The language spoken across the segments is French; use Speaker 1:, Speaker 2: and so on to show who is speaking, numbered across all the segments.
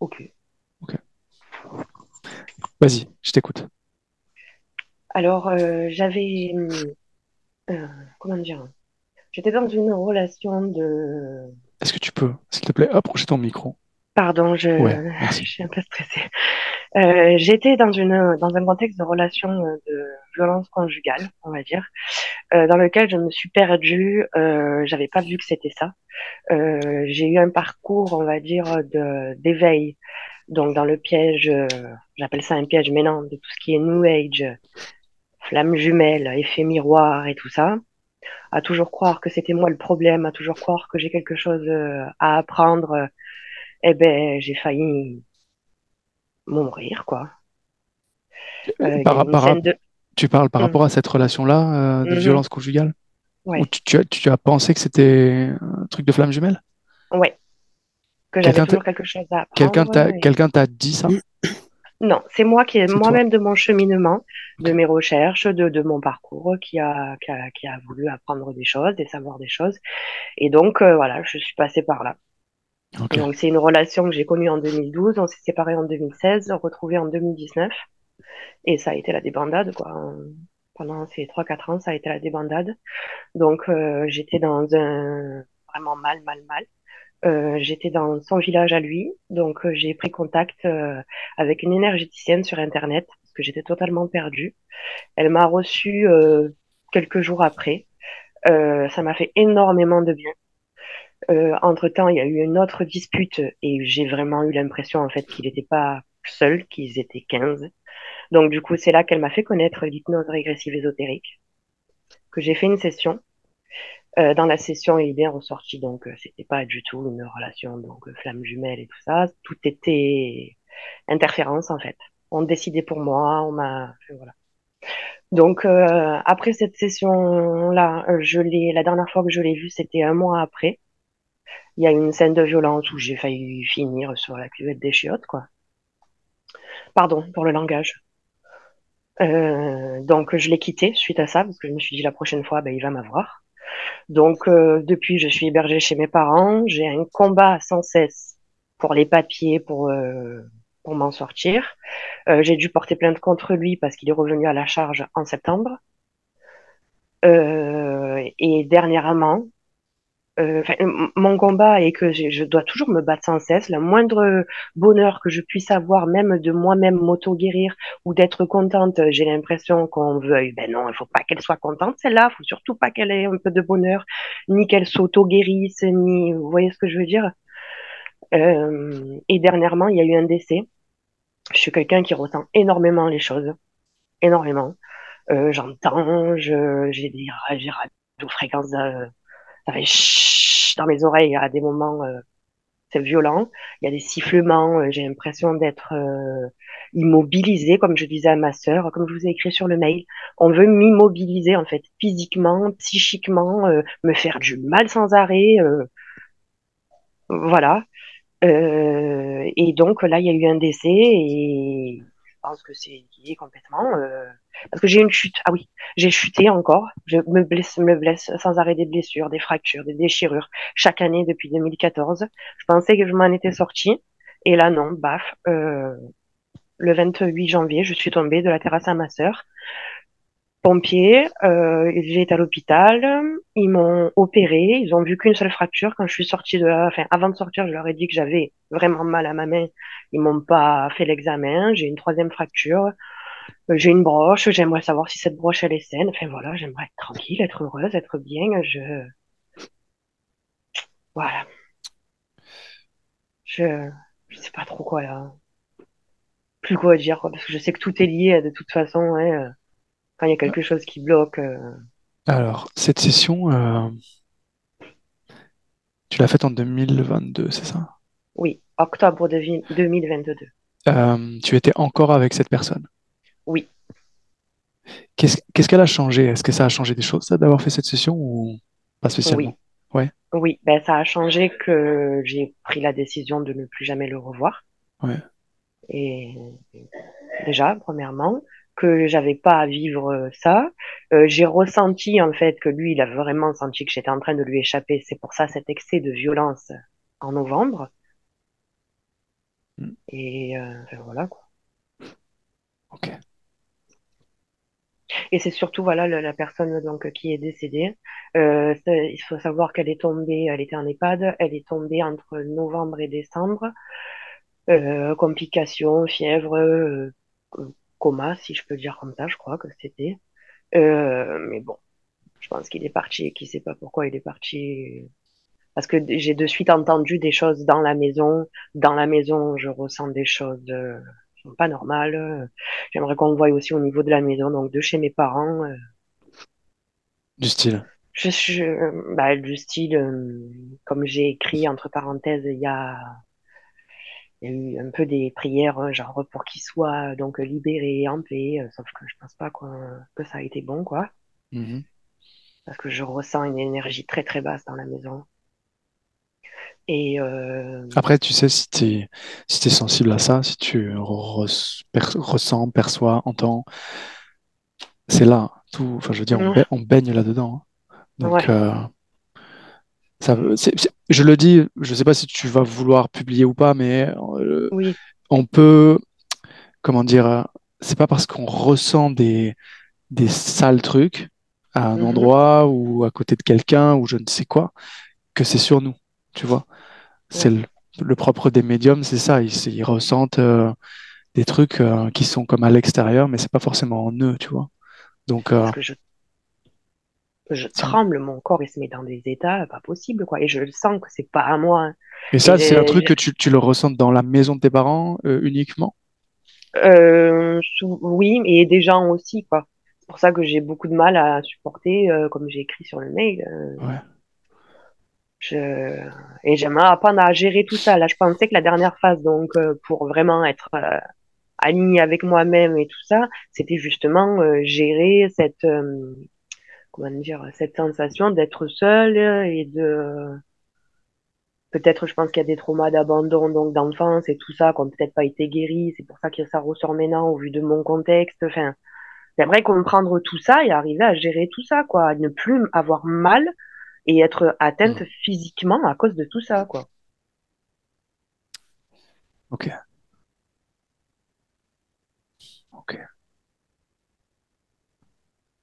Speaker 1: Ok.
Speaker 2: Vas-y, je t'écoute.
Speaker 1: Alors, euh, j'avais, euh, comment dire, j'étais dans une relation de,
Speaker 2: Est-ce que tu peux, s'il te plaît, approcher ton micro?
Speaker 1: pardon, je,
Speaker 2: Ouais,
Speaker 1: je suis un peu stressée. Euh, j'étais dans une, dans un contexte de relation euh, de violence conjugale, on va dire, euh, dans lequel je me suis perdue. Euh, j'avais pas vu que c'était ça. Euh, j'ai eu un parcours, on va dire, de d'éveil. Donc dans le piège, euh, j'appelle ça un piège, mais non, de tout ce qui est New Age, flamme jumelle, effet miroir et tout ça. À toujours croire que c'était moi le problème, à toujours croire que j'ai quelque chose à apprendre. eh ben, j'ai failli mourir, quoi. Euh, y
Speaker 2: Par,
Speaker 1: de...
Speaker 2: tu parles par
Speaker 1: Hum,
Speaker 2: rapport à cette relation-là, euh, de
Speaker 1: mhm,
Speaker 2: violence conjugale? Ou
Speaker 1: ouais,
Speaker 2: tu, tu as, tu as pensé que c'était un truc de flamme jumelle?
Speaker 1: ouais, que j'avais
Speaker 2: Quelqu'un t'a,
Speaker 1: toujours quelque chose à
Speaker 2: quelqu'un
Speaker 1: apprendre.
Speaker 2: t'a,
Speaker 1: et-
Speaker 2: quelqu'un t'a dit ça?
Speaker 1: Non, c'est moi qui, moi-même de mon cheminement, de mes recherches, de, de mon parcours, qui a, qui a, qui a voulu apprendre des choses et savoir des choses. Et donc, euh, voilà, je suis passée par là. Donc, c'est une relation que j'ai connue en 2012, on s'est séparés en 2016, retrouvés en 2019, et ça a été la débandade, quoi. Pendant ces trois quatre ans, ça a été la débandade. Donc, euh, j'étais dans un vraiment mal, mal, mal. Euh, j'étais dans son village à lui, donc euh, j'ai pris contact euh, avec une énergéticienne sur Internet parce que j'étais totalement perdue. Elle m'a reçue euh, quelques jours après. Euh, ça m'a fait énormément de bien. Euh, entre-temps, il y a eu une autre dispute et j'ai vraiment eu l'impression en fait qu'il n'était pas seul, qu'ils étaient 15. Donc du coup, c'est là qu'elle m'a fait connaître l'hypnose régressive ésotérique, que j'ai fait une session Euh, dans la session, il est bien ressorti, donc euh, c'était pas du tout une relation donc euh, flamme jumelle et tout ça. Tout était interférence en fait. On décidait pour moi, on m'a, voilà. Donc euh, après cette session-là, euh, je l'ai, la dernière fois que je l'ai vu, c'était un mois après. Il y a une scène de violence où j'ai failli finir sur la cuvette des chiottes, quoi. Pardon pour le langage. Euh, donc je l'ai quitté suite à ça parce que je me suis dit la prochaine fois, ben, il va m'avoir. Donc, euh, depuis, je suis hébergée chez mes parents. J'ai un combat sans cesse pour les papiers, pour, euh, pour m'en sortir. Euh, j'ai dû porter plainte contre lui parce qu'il est revenu à la charge en septembre. Euh, et dernièrement, euh, mon combat est que je, je dois toujours me battre sans cesse. Le moindre bonheur que je puisse avoir, même de moi-même m'auto-guérir ou d'être contente, j'ai l'impression qu'on veuille. Ben non, il faut pas qu'elle soit contente, celle-là. Il faut surtout pas qu'elle ait un peu de bonheur, ni qu'elle s'auto-guérisse, ni... Vous voyez ce que je veux dire? Euh, et dernièrement, il y a eu un décès. Je suis quelqu'un qui ressent énormément les choses, énormément. Euh, j'entends, je, j'ai des j'ai radiofréquences, euh, ça fait dans mes oreilles à des moments, euh, c'est violent. Il y a des sifflements, euh, j'ai l'impression d'être euh, immobilisée, comme je disais à ma sœur, comme je vous ai écrit sur le mail. On veut m'immobiliser, en fait, physiquement, psychiquement, euh, me faire du mal sans arrêt. euh, voilà. Euh, et donc là, il y a eu un décès et je pense que c'est lié complètement. euh, parce que j'ai une chute. Ah oui, j'ai chuté encore. Je me blesse, me blesse sans arrêt des blessures, des fractures, des déchirures chaque année depuis 2014. Je pensais que je m'en étais sortie. Et là, non, baf. Euh, le 28 janvier, je suis tombée de la terrasse à ma sœur pompiers, euh, j'ai été à l'hôpital, ils m'ont opéré, ils ont vu qu'une seule fracture. Quand je suis sortie de là, enfin, avant de sortir, je leur ai dit que j'avais vraiment mal à ma main. Ils m'ont pas fait l'examen. J'ai une troisième fracture. Euh, J'ai une broche. J'aimerais savoir si cette broche, elle est saine. Enfin, voilà, j'aimerais être tranquille, être heureuse, être bien. Je, voilà. Je, je sais pas trop quoi, là. Plus quoi dire, quoi, parce que je sais que tout est lié, de toute façon, ouais, euh, quand il y a quelque chose qui bloque, euh,
Speaker 2: Alors, cette session, euh, tu l'as faite en 2022, c'est ça?
Speaker 1: oui, octobre de vi- 2022.
Speaker 2: Euh, tu étais encore avec cette personne?
Speaker 1: Oui.
Speaker 2: Qu'est-ce qu'est-ce qu'elle a changé? Est-ce que ça a changé des choses, ça, d'avoir fait cette session ou pas
Speaker 1: Oui,
Speaker 2: spécialement? Ouais,
Speaker 1: oui, ben ça a changé que j'ai pris la décision de ne plus jamais le revoir.
Speaker 2: ouais.
Speaker 1: Et déjà, premièrement, que j'avais pas à vivre euh, ça. Euh, j'ai ressenti en fait que lui, il a vraiment senti que j'étais en train de lui échapper. C'est pour ça cet excès de violence en novembre.
Speaker 2: Mm.
Speaker 1: Et euh, voilà quoi.
Speaker 2: Ok.
Speaker 1: Et c'est surtout voilà la personne donc qui est décédée. Euh, il faut savoir qu'elle est tombée, elle était en EHPAD, elle est tombée entre novembre et décembre. Euh, complications, fièvre, euh, coma, si je peux dire comme ça, je crois que c'était. Euh, mais bon, je pense qu'il est parti, qui sait pas pourquoi il est parti. Parce que j'ai de suite entendu des choses dans la maison. Dans la maison, je ressens des choses euh, sont pas normales. J'aimerais qu'on le voie aussi au niveau de la maison, donc de chez mes parents. euh,
Speaker 2: Du style.
Speaker 1: je, je- bah, du style, euh, comme j'ai écrit entre parenthèses, il y a, il y a eu un peu des prières, euh, genre pour qu'il soit donc libéré en paix, euh, sauf que je pense pas quoi, que ça a été bon, quoi,
Speaker 2: Mhm.
Speaker 1: parce que je ressens une énergie très très basse dans la maison. Et euh,
Speaker 2: Après, tu sais, si t'es si t'es sensible à ça, si tu ressens, perçois, entends, c'est là. Tout, enfin, je veux dire, on,
Speaker 1: ouais,
Speaker 2: on baigne là-dedans. hein. Donc,
Speaker 1: ouais,
Speaker 2: euh, ça, je le dis, je sais pas si tu vas vouloir publier ou pas, mais euh,
Speaker 1: oui,
Speaker 2: on peut, comment dire, c'est pas parce qu'on ressent des, des sales trucs à un
Speaker 1: mhm,
Speaker 2: endroit ou à côté de quelqu'un ou je ne sais quoi que c'est sur nous, tu vois. C'est le, le propre des médiums, c'est ça. Ils, ressentent euh, des trucs euh, qui sont comme à l'extérieur, mais c'est pas forcément en eux, tu vois. Donc, euh,
Speaker 1: parce que je tremble, mon corps il se met dans des états pas possibles, quoi, et je le sens que c'est pas à moi. hein.
Speaker 2: Et ça, c'est un truc que tu, tu le ressens dans la maison de tes parents uniquement?
Speaker 1: Oui, et des gens aussi, quoi. C'est pour ça que j'ai beaucoup de mal à supporter, comme j'ai écrit sur le mail.
Speaker 2: Ouais.
Speaker 1: Je... Et j'aimerais apprendre à gérer tout ça. Là, je pensais que la dernière phase, donc, euh, pour vraiment être euh, alignée avec moi-même et tout ça, c'était justement euh, gérer cette, euh, comment dire, cette sensation d'être seule et de peut-être, je pense qu'il y a des traumas d'abandon, donc d'enfance et tout ça, qui n'ont peut-être pas été guéris. C'est pour ça que ça ressort maintenant au vu de mon contexte. Enfin, J'aimerais comprendre tout ça et arriver à gérer tout ça, quoi. Ne plus avoir mal et être
Speaker 2: Mm.
Speaker 1: atteinte physiquement à cause de tout ça, quoi.
Speaker 2: Ok. Ok.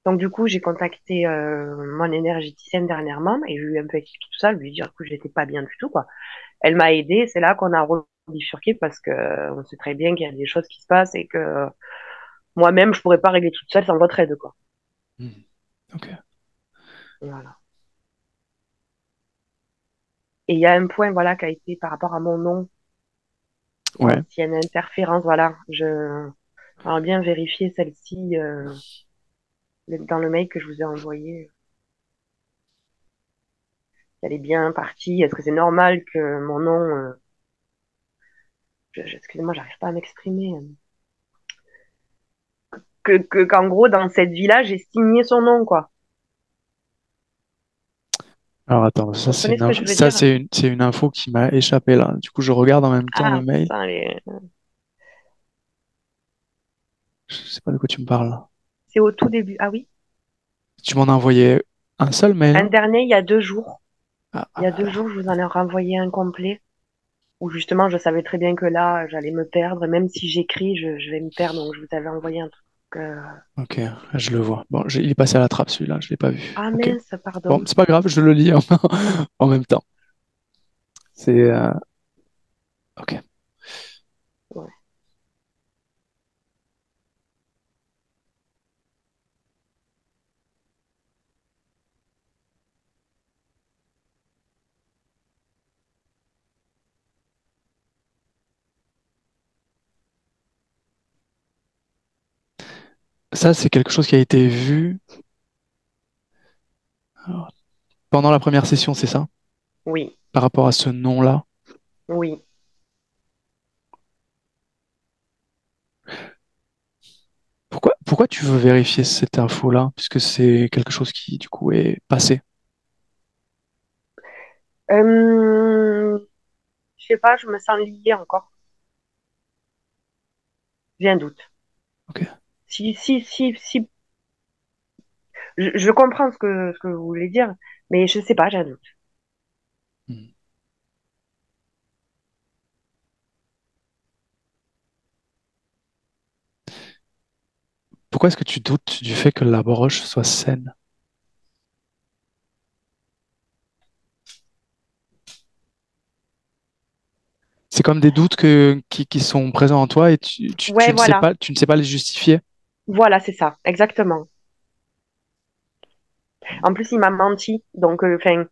Speaker 1: Donc, du coup, j'ai contacté euh, mon énergéticienne dernièrement et je lui ai un peu expliqué tout ça, lui dire que j'étais pas bien du tout, quoi. Elle m'a aidé, c'est là qu'on a rebifurqué parce que euh, on sait très bien qu'il y a des choses qui se passent et que euh, moi-même, je pourrais pas régler toute seule sans votre aide, quoi.
Speaker 2: Mm. Ok.
Speaker 1: Voilà. Et il y a un point, voilà, qui a été par rapport à mon nom,
Speaker 2: Ouais.
Speaker 1: s'il y a une interférence, voilà. Je j'aimerais bien vérifier celle-ci. euh, dans le mail que je vous ai envoyé, elle est bien partie. Est-ce que c'est normal que mon nom, euh, je- je- excusez-moi, j'arrive pas à m'exprimer, que, que, qu'en gros, dans cette vie-là, j'ai signé son nom, quoi.
Speaker 2: Alors attends, ça c'est une
Speaker 1: ce
Speaker 2: ça c'est une, c'est une info qui m'a échappé là. Du coup, je regarde en même temps le
Speaker 1: Ah,
Speaker 2: mail.
Speaker 1: putain, les-
Speaker 2: Je sais pas de quoi tu me parles.
Speaker 1: c'est au tout début. Ah oui,
Speaker 2: Tu m'en as envoyé un seul mail?
Speaker 1: un dernier, il y a deux jours.
Speaker 2: Ah,
Speaker 1: Il y a deux jours, je vous en ai renvoyé un complet, où justement, je savais très bien que là, j'allais me perdre. Même si j'écris, je, je vais me perdre, donc je vous avais envoyé un truc. Euh,
Speaker 2: ok, je le vois. Bon, il est passé à la trappe celui-là, je l'ai pas vu.
Speaker 1: Ah
Speaker 2: Ok.
Speaker 1: mince,
Speaker 2: Bon,
Speaker 1: pardon.
Speaker 2: c'est pas grave, je le lis en, en même temps. C'est euh, ok. Ça, c'est quelque chose qui a été vu alors, pendant la première session, c'est ça?
Speaker 1: Oui,
Speaker 2: Par rapport à ce nom-là?
Speaker 1: oui.
Speaker 2: Pourquoi, pourquoi tu veux vérifier cette info-là? Puisque c'est quelque chose qui, du coup, est passé.
Speaker 1: Euh, je sais pas, je me sens liée encore. J'ai un doute.
Speaker 2: Ok.
Speaker 1: Si, si, si, si. Je, comprends ce que, ce que vous voulez dire, mais je ne sais pas, j'ai doute.
Speaker 2: Hmm. Pourquoi est-ce que tu doutes du fait que la broche soit saine? C'est comme des doutes qui, sont présents en toi et tu ne sais pas les justifier?
Speaker 1: Voilà, c'est ça, exactement. En plus, il m'a menti, donc, euh, enfin.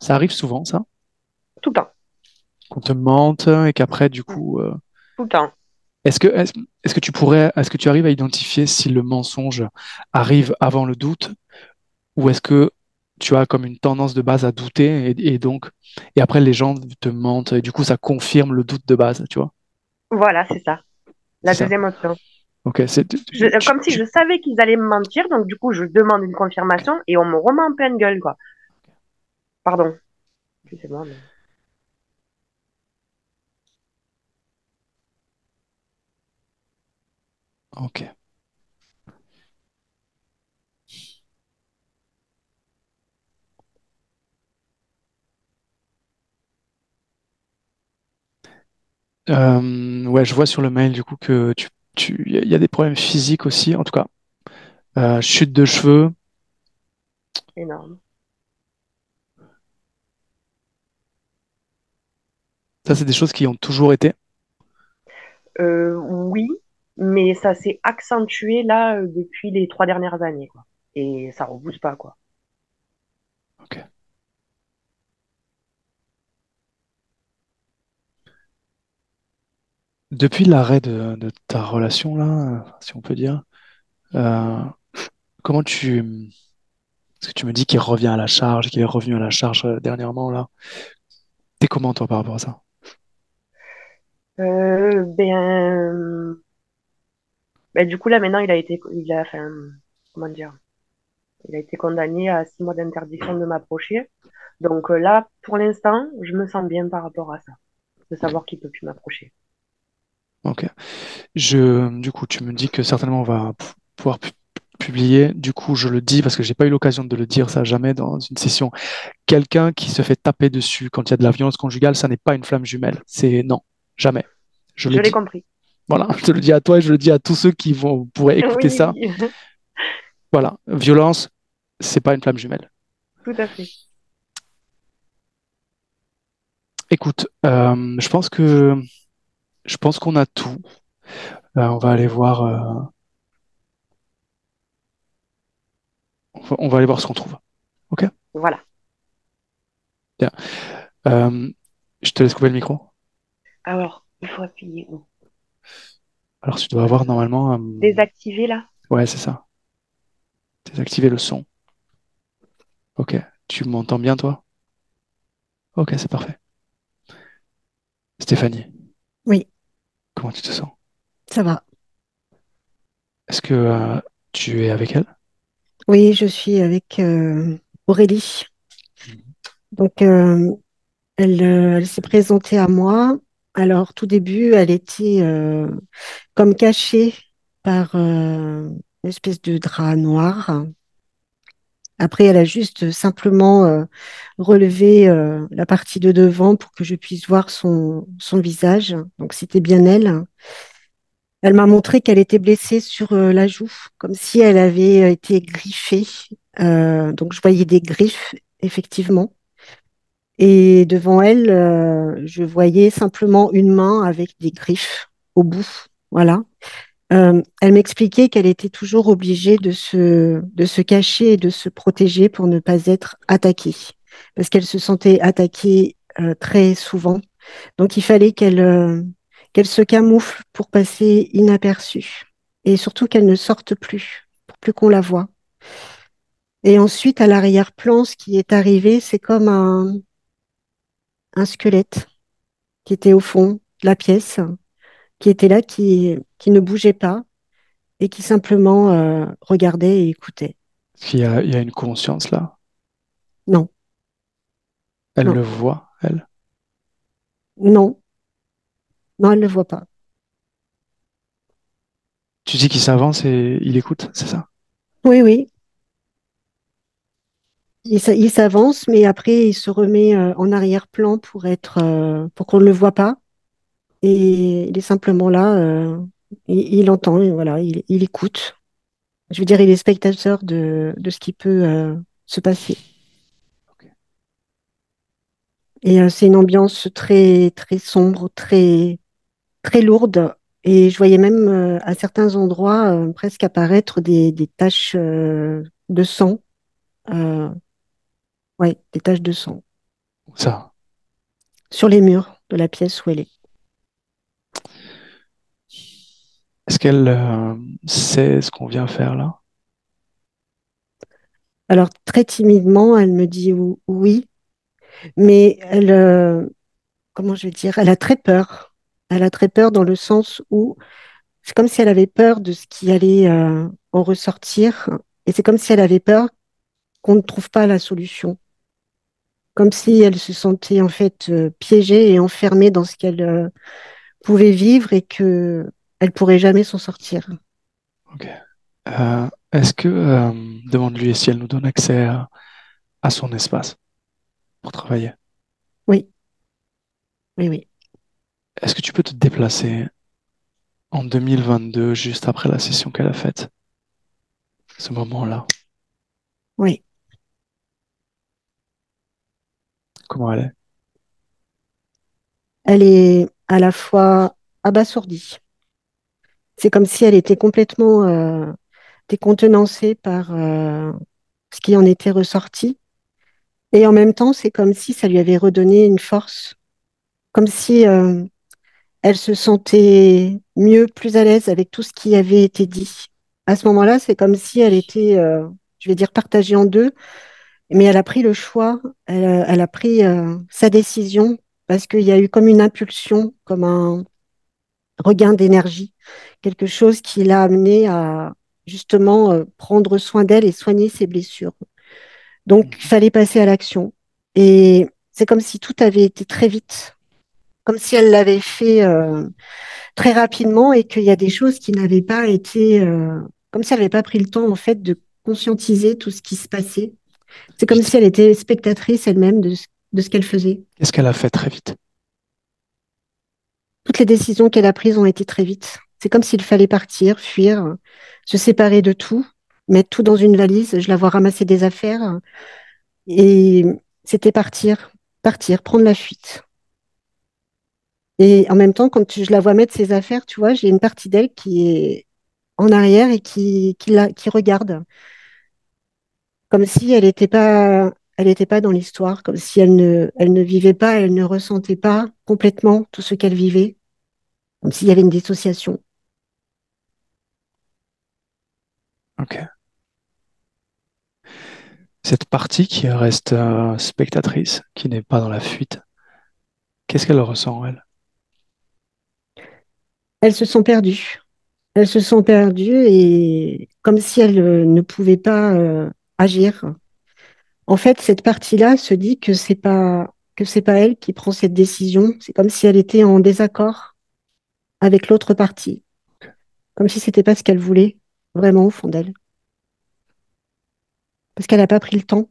Speaker 2: Ça arrive souvent, ça,
Speaker 1: tout le temps,
Speaker 2: qu'on te mente et qu'après, du coup, euh,
Speaker 1: tout le temps.
Speaker 2: est-ce que, est-ce, que tu pourrais, est-ce que tu arrives à identifier si le mensonge arrive avant le doute ou est-ce que tu as comme une tendance de base à douter et, et donc, et après les gens te mentent et du coup ça confirme le doute de base, tu vois?
Speaker 1: Voilà, c'est ça. La
Speaker 2: ça.
Speaker 1: deuxième option.
Speaker 2: Ok, c'est,
Speaker 1: comme si je savais qu'ils allaient me mentir, donc du coup, je demande une confirmation et on me remet en pleine gueule, quoi. Pardon. Excusez-moi, mais...
Speaker 2: ok. Euh, ouais, je vois sur le mail du coup que tu, tu, il y, y a des problèmes physiques aussi, en tout cas, Euh, chute de cheveux,
Speaker 1: énorme.
Speaker 2: ça c'est des choses qui ont toujours été?
Speaker 1: Euh, oui, mais ça s'est accentué là euh, depuis les trois dernières années, quoi. Et ça repousse pas, quoi.
Speaker 2: Ok. Depuis l'arrêt de, ta relation là, si on peut dire, euh, comment tu, parce que tu me dis qu'il revient à la charge, qu'il est revenu à la charge euh, dernièrement là. T'es comment toi par rapport à ça?
Speaker 1: Euh, ben, ben, du coup, là, maintenant, il a été, il a, comment dire, il a été condamné à six mois d'interdiction de m'approcher. Donc là, pour l'instant, je me sens bien par rapport à ça, de savoir qu'il peut plus m'approcher.
Speaker 2: Ok. Je, du coup, tu me dis que certainement on va pouvoir pu- publier. Du coup, je le dis parce que j'ai pas eu l'occasion de le dire ça jamais dans une session. Quelqu'un qui se fait taper dessus quand il y a de la violence conjugale, ça n'est pas une flamme jumelle. C'est non, jamais. Je
Speaker 1: l'ai compris.
Speaker 2: Voilà, je te le dis à toi et je le dis à tous ceux qui vont pourraient écouter
Speaker 1: Oui,
Speaker 2: ça. Voilà, violence, c'est pas une flamme jumelle.
Speaker 1: tout à fait.
Speaker 2: Écoute, euh, je pense que je pense qu'on a tout. Euh, on va aller voir. euh, on va, on va aller voir ce qu'on trouve. Ok?
Speaker 1: Voilà.
Speaker 2: Bien. Euh, je te laisse couper le micro.
Speaker 1: Alors, il faut appuyer.
Speaker 2: Alors, tu dois avoir normalement. euh,
Speaker 1: Désactiver là?
Speaker 2: Ouais, c'est ça. Désactiver le son. Ok. Tu m'entends bien, toi? Ok, c'est parfait. Stéphanie, comment tu te sens?
Speaker 3: ça va.
Speaker 2: Est-ce que euh, tu es avec elle?
Speaker 3: Oui, je suis avec euh, Aurélie. Donc, euh, elle, elle s'est présentée à moi. Alors, tout début, elle était comme cachée par une espèce de drap noir. Après, elle a juste simplement euh, relevé euh, la partie de devant pour que je puisse voir son, visage. Donc, c'était bien elle. Elle m'a montré qu'elle était blessée sur euh, la joue, comme si elle avait été griffée. Donc je voyais des griffes, effectivement. Et devant elle, je voyais simplement une main avec des griffes au bout. Voilà. Euh, elle m'expliquait qu'elle était toujours obligée de se, de se cacher et de se protéger pour ne pas être attaquée, parce qu'elle se sentait attaquée euh, très souvent. Donc il fallait qu'elle euh, qu'elle se camoufle pour passer inaperçue et surtout qu'elle ne sorte plus, pour plus qu'on la voie. Et ensuite, à l'arrière-plan, ce qui est arrivé, c'est comme un, un squelette qui était au fond de la pièce, qui était là, qui, qui ne bougeait pas et qui simplement euh, regardait et écoutait.
Speaker 2: Est-ce qu'il y a, il y a une conscience là?
Speaker 3: Non,
Speaker 2: Elle
Speaker 3: non,
Speaker 2: le voit, elle?
Speaker 3: non, non, elle ne le voit pas.
Speaker 2: Tu dis qu'il s'avance et il écoute, c'est ça?
Speaker 3: Oui, oui, il s'avance, mais après, il se remet euh, en arrière-plan pour être, euh, pour qu'on ne le voit pas. Et il est simplement là, euh, il, il entend, et voilà, il, il écoute. Je veux dire, il est spectateur de, de ce qui peut euh, se passer. Et euh, c'est une ambiance très, très sombre, très, très lourde. Et je voyais même à certains endroits presque apparaître des, des taches de sang. Ouais, des taches de sang
Speaker 2: Ça.
Speaker 3: sur les murs de la pièce où elle est.
Speaker 2: Est-ce qu'elle euh, sait ce qu'on vient faire là?
Speaker 3: Alors, très timidement, elle me dit ou- oui, mais elle, euh, comment je vais dire, elle a très peur. Elle a très peur dans le sens où c'est comme si elle avait peur de ce qui allait euh, en ressortir. Et c'est comme si elle avait peur qu'on ne trouve pas la solution. Comme si elle se sentait en fait piégée et enfermée dans ce qu'elle pouvait vivre et que elle pourrait jamais s'en sortir.
Speaker 2: Ok. Euh, est-ce que, euh, demande-lui si elle nous donne accès à, à son espace pour travailler?
Speaker 3: Oui, oui, oui.
Speaker 2: Est-ce que tu peux te déplacer en 2022, juste après la session qu'elle a faite, ce moment-là?
Speaker 3: Oui.
Speaker 2: Comment elle est?
Speaker 3: Elle est à la fois abasourdie. C'est comme si elle était complètement euh, décontenancée par euh, ce qui en était ressorti. Et en même temps, c'est comme si ça lui avait redonné une force, comme si euh, elle se sentait mieux, plus à l'aise avec tout ce qui avait été dit. À ce moment-là, c'est comme si elle était, euh, je vais dire, partagée en deux, mais elle a pris le choix, elle, a- elle a pris euh, sa décision parce qu'il y a eu comme une impulsion, comme un regain d'énergie, quelque chose qui l'a amené à justement euh, prendre soin d'elle et soigner ses blessures. Donc, il
Speaker 2: Mhm.
Speaker 3: fallait passer à l'action. Et c'est comme si tout avait été très vite, comme si elle l'avait fait euh, très rapidement et qu'il y a des choses qui n'avaient pas été, euh, comme si elle n'avait pas pris le temps en fait de conscientiser tout ce qui se passait. C'est comme si elle était spectatrice elle-même de ce, de ce qu'elle faisait.
Speaker 2: Qu'est-ce qu'elle a fait très vite?
Speaker 3: Toutes les décisions qu'elle a prises ont été très vite. C'est comme s'il fallait partir, fuir, se séparer de tout, mettre tout dans une valise. Je la vois ramasser des affaires et c'était partir, partir, prendre la fuite. Et en même temps, quand je la vois mettre ses affaires, tu vois, j'ai une partie d'elle qui est en arrière et qui, qui, qui regarde, comme si elle n'était pas, elle était pas dans l'histoire, comme si elle ne, elle ne vivait pas, elle ne ressentait pas complètement tout ce qu'elle vivait, comme s'il y avait une dissociation.
Speaker 2: Ok. Cette partie qui reste euh, spectatrice, qui n'est pas dans la fuite, qu'est-ce qu'elle ressent, elle?
Speaker 3: Elles se sont perdues. Elles se sont perdues et comme si elles euh, ne pouvaient pas euh, agir. En fait, cette partie-là se dit que c'est pas que c'est pas elle qui prend cette décision. C'est comme si elle était en désaccord avec l'autre partie, comme si c'était pas ce qu'elle voulait vraiment au fond d'elle, parce qu'elle n'a pas pris le temps.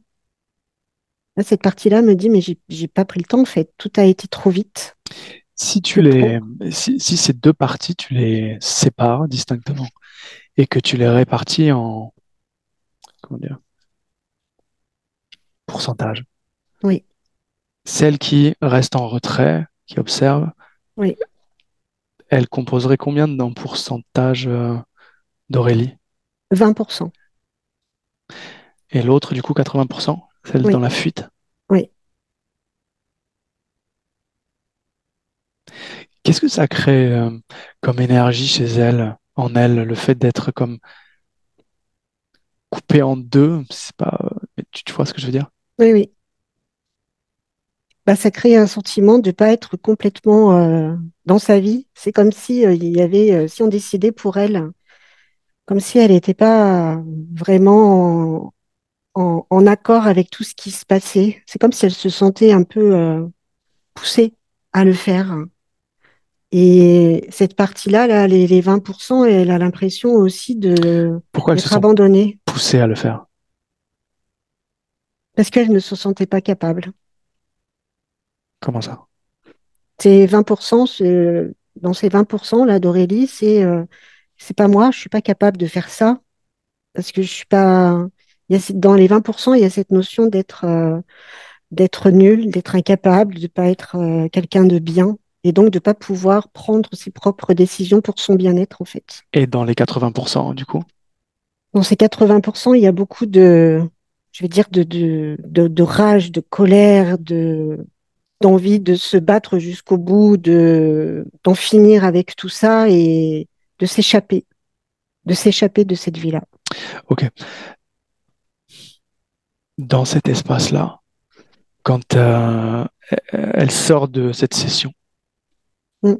Speaker 3: Là, cette partie-là me dit mais j'ai pas pris le temps en fait. Tout a été trop vite,
Speaker 2: Si tu les, si, si ces deux parties, tu les sépares distinctement et que tu les répartis en, comment dire, pourcentage.
Speaker 3: Oui,
Speaker 2: Celle qui reste en retrait, qui observe,
Speaker 3: oui,
Speaker 2: elle composerait combien d'un pourcentage euh, d'Aurélie?
Speaker 3: 20%.
Speaker 2: Et l'autre, du coup, 80%, celle dans la fuite?
Speaker 3: oui.
Speaker 2: Qu'est-ce que ça crée euh, comme énergie chez elle, en elle, le fait d'être comme coupé en deux? C'est pas, euh, tu vois ce que je veux dire?
Speaker 3: Oui, oui. bah, ça crée un sentiment de ne pas être complètement euh, dans sa vie. C'est comme si euh, il y avait, euh, si on décidait pour elle, comme si elle n'était pas vraiment en, en- en accord avec tout ce qui se passait. C'est comme si elle se sentait un peu poussée à le faire. Et cette partie-là, là, les, les 20%, elle a l'impression aussi de
Speaker 2: Pourquoi elles se
Speaker 3: abandonnée
Speaker 2: poussées à le faire?
Speaker 3: Parce qu'elle ne se sentait pas capable.
Speaker 2: Comment ça?
Speaker 3: Ces 20%, c'est- dans ces 20% là d'Aurélie, c'est euh, c'est pas moi, je suis pas capable de faire ça parce que je suis pas. Il y a, dans les 20%, il y a cette notion d'être euh, d'être nul, d'être incapable, de pas être euh, quelqu'un de bien et donc de pas pouvoir prendre ses propres décisions pour son bien-être en fait.
Speaker 2: Et dans les 80% du coup?
Speaker 3: Dans ces 80%, il y a beaucoup de, je vais dire, de, de, de, de rage, de colère, de, d'envie de se battre jusqu'au bout, de, d'en finir avec tout ça et de s'échapper, de s'échapper de cette vie-là.
Speaker 2: Ok. Dans cet espace-là, quand euh, elle sort de cette session,
Speaker 3: Mm.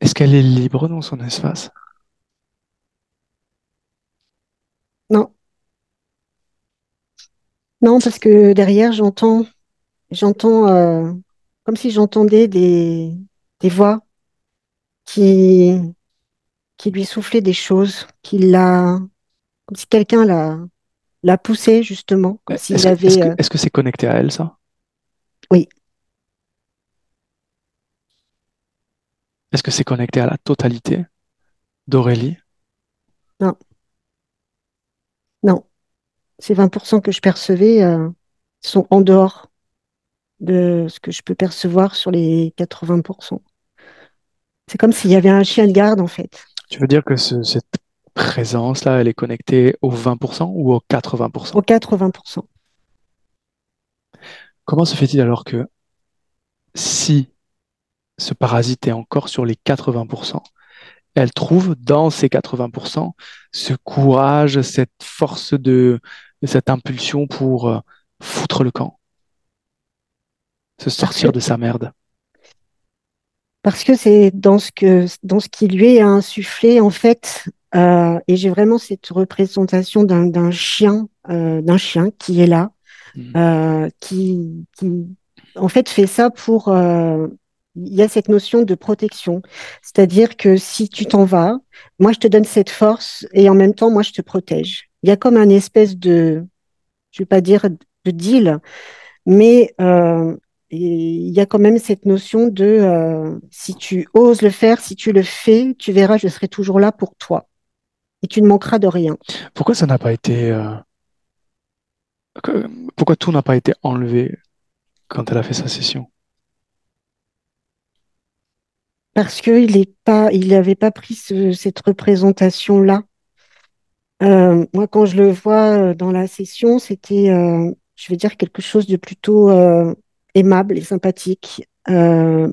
Speaker 2: est-ce qu'elle est libre dans son espace?
Speaker 3: Non, non, parce que derrière, j'entends, j'entends, euh, comme si j'entendais des, des voix qui, qui lui soufflaient des choses, qui l'a, comme si quelqu'un l'a, l'a poussé justement, comme
Speaker 2: Est-ce
Speaker 3: s'il
Speaker 2: que est-ce
Speaker 3: avait,
Speaker 2: que
Speaker 3: euh,
Speaker 2: est-ce que c'est connecté à elle, ça?
Speaker 3: oui,
Speaker 2: Est-ce que c'est connecté à la totalité d'Aurélie?
Speaker 3: non, ces 20% que je percevais, euh, sont en dehors de ce que je peux percevoir sur les 80%. C'est comme s'il y avait un chien de garde en fait,
Speaker 2: Tu veux dire que ce- cette présence-là, elle est connectée aux 20% ou aux 80%?
Speaker 3: aux 80%.
Speaker 2: Comment se fait-il alors que si ce parasite est encore sur les 80%, elle trouve dans ces 80% ce courage, cette force de, cette impulsion pour euh, foutre le camp, se sortir de sa merde.
Speaker 3: Parce que c'est dans ce que dans ce qui lui est insufflé en fait, euh, et j'ai vraiment cette représentation d'un chien, euh, d'un chien qui est là,
Speaker 2: Mm.
Speaker 3: euh, qui qui en fait fait ça pour. il y a cette notion de protection, c'est-à-dire que si tu t'en vas, moi je te donne cette force et en même temps moi je te protège. Il y a comme un espèce de, je vais pas dire de deal, mais euh, il y a quand même cette notion de euh, si tu oses le faire, si tu le fais, tu verras, je serai toujours là pour toi et tu ne manqueras de rien.
Speaker 2: Pourquoi ça n'a pas été, euh, pourquoi tout n'a pas été enlevé quand elle a fait sa session?
Speaker 3: Parce qu'il est pas, il n'avait pas pris ce- cette représentation-là. Euh, moi, quand je le vois euh, dans la session, c'était, euh, je vais dire, quelque chose de plutôt aimable et sympathique,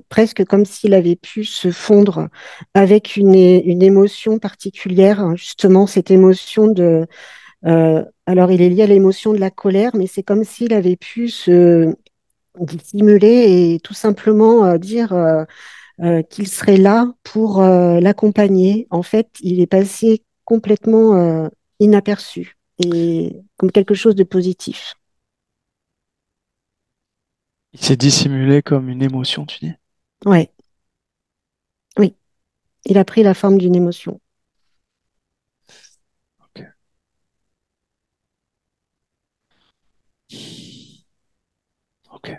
Speaker 3: presque comme s'il avait pu se fondre avec une, émotion particulière, hein, justement cette émotion de alors, il est lié à l'émotion de la colère, mais c'est comme s'il avait pu se dissimuler et tout simplement dire qu'il serait là pour l'accompagner. En fait, il est passé complètement euh, inaperçu et comme quelque chose de positif.
Speaker 2: Il s'est dissimulé comme une émotion, tu dis?
Speaker 3: Ouais, oui, il a pris la forme d'une émotion.
Speaker 2: Ok. Ok.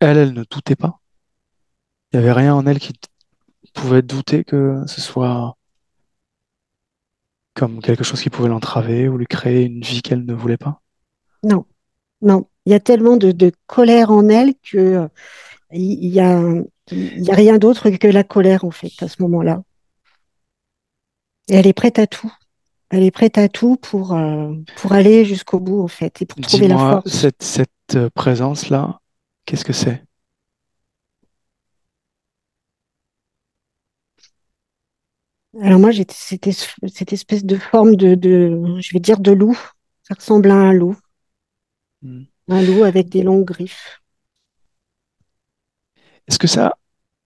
Speaker 2: Elle, elle ne doutait pas? Il n'y avait rien en elle qui pouvait douter que ce soit comme quelque chose qui pouvait l'entraver ou lui créer une vie qu'elle ne voulait pas.
Speaker 3: Non, non, il y a tellement de, de colère en elle que euh, il il y a, il y a rien d'autre que la colère en fait à ce moment-là. Et elle est prête à tout. Elle est prête à tout pour, euh, pour aller jusqu'au bout, en fait, et pour trouver la force.
Speaker 2: cette, cette euh, présence-là, qu'est-ce que c'est?
Speaker 3: Alors moi, j'ai cette, es- cette espèce de forme de, de, je vais dire, de loup. Ça ressemble à un loup.
Speaker 2: Hmm.
Speaker 3: Un loup avec des longues griffes.
Speaker 2: Est-ce que ça,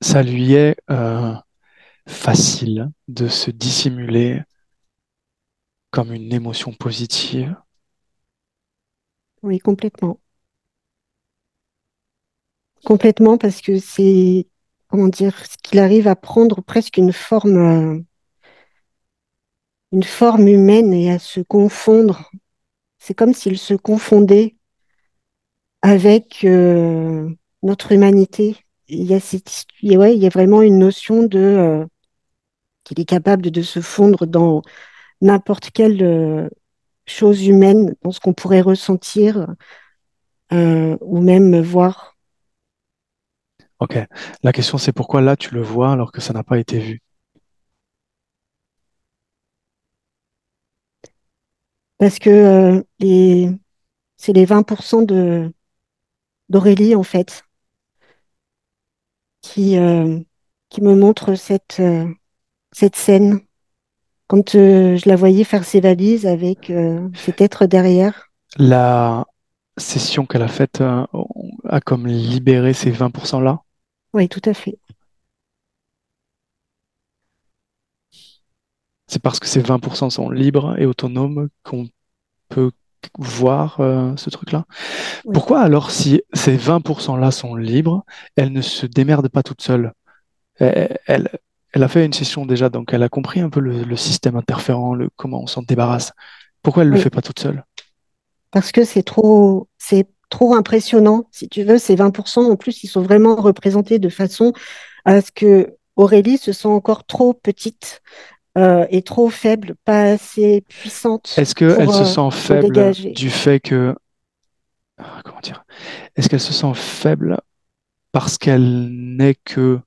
Speaker 2: ça lui est euh, facile de se dissimuler comme une émotion positive?
Speaker 3: Oui, complètement. Complètement, parce que c'est, comment dire, ce qu'il arrive à prendre presque une forme, euh, une forme humaine et à se confondre. C'est comme s'il se confondait avec euh, notre humanité. Il y a cette, y a vraiment une notion de euh, qu'il est capable de, se fondre dans n'importe quelle euh, chose humaine, dans ce qu'on pourrait ressentir ou même voir.
Speaker 2: Ok. La question c'est pourquoi là tu le vois alors que ça n'a pas été vu?
Speaker 3: Parce que euh, les, c'est les 20% de, d'Aurélie, en fait, qui, euh, qui me montrent cette, euh, cette scène. Quand euh, je la voyais faire ses valises avec euh, cet être derrière.
Speaker 2: La session qu'elle a faite euh, a comme libéré ces 20% là.
Speaker 3: Oui, tout à fait.
Speaker 2: C'est parce que ces 20% sont libres et autonomes qu'on peut voir euh, ce truc-là.
Speaker 3: Oui.
Speaker 2: Pourquoi alors, si ces 20%-là sont libres, elle ne se démerde pas toute seule? Elle, elle, elle a fait une session déjà, donc elle a compris un peu le, le système interférent, le, comment on s'en débarrasse. Pourquoi elle ne le fait pas toute seule?
Speaker 3: Parce que c'est trop, c'est trop impressionnant. Si tu veux, ces 20%, en plus, ils sont vraiment représentés de façon à ce que Aurélie se sent encore trop petite euh, et trop faible, pas assez puissante
Speaker 2: Est-ce qu'elle se
Speaker 3: euh,
Speaker 2: sent faible
Speaker 3: dégager.
Speaker 2: du fait que... ah, Comment dire? Est-ce qu'elle se sent faible parce qu'elle n'est que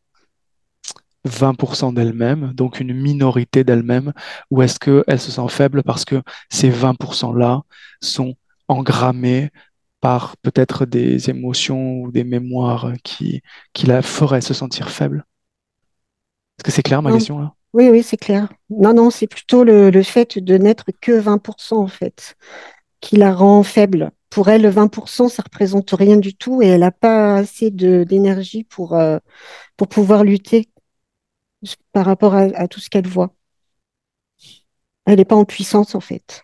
Speaker 2: 20% d'elle-même, donc une minorité d'elle-même, ou est-ce qu'elle se sent faible parce que ces 20%-là sont engrammés par peut-être des émotions ou des mémoires qui, qui la feraient se sentir faible? Est-ce que c'est clair ma
Speaker 3: Non,
Speaker 2: question là?
Speaker 3: Oui, oui, c'est clair. Non, non, c'est plutôt le, le fait de n'être que 20% en fait, qui la rend faible. Pour elle, 20%, ça représente rien du tout et elle n'a pas assez de, d'énergie pour, euh, pour pouvoir lutter par rapport à, à tout ce qu'elle voit. Elle n'est pas en puissance en fait.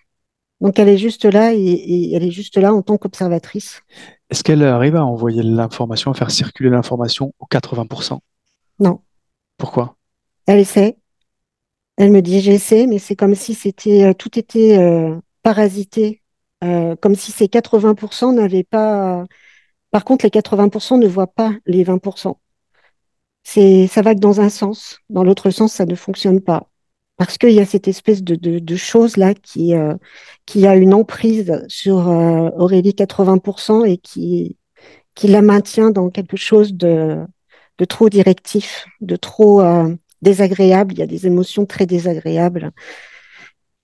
Speaker 3: Donc elle est juste là et, et elle est juste là en tant qu'observatrice.
Speaker 2: Est-ce qu'elle arrive à envoyer l'information, à faire circuler l'information aux 80%?
Speaker 3: Non,
Speaker 2: Pourquoi?
Speaker 3: elle essaie. Elle me dit j'essaie, mais c'est comme si c'était euh, tout était euh, parasité, euh, comme si ces 80% n'avaient pas. Par contre, les 80% ne voient pas les 20%. C'est, ça va que dans un sens. Dans l'autre sens, ça ne fonctionne pas. Parce qu'il y a cette espèce de, de, de chose là qui, qui a une emprise sur Aurélie 80% et qui, qui la maintient dans quelque chose de, de trop directif, de trop désagréable. Il y a des émotions très désagréables.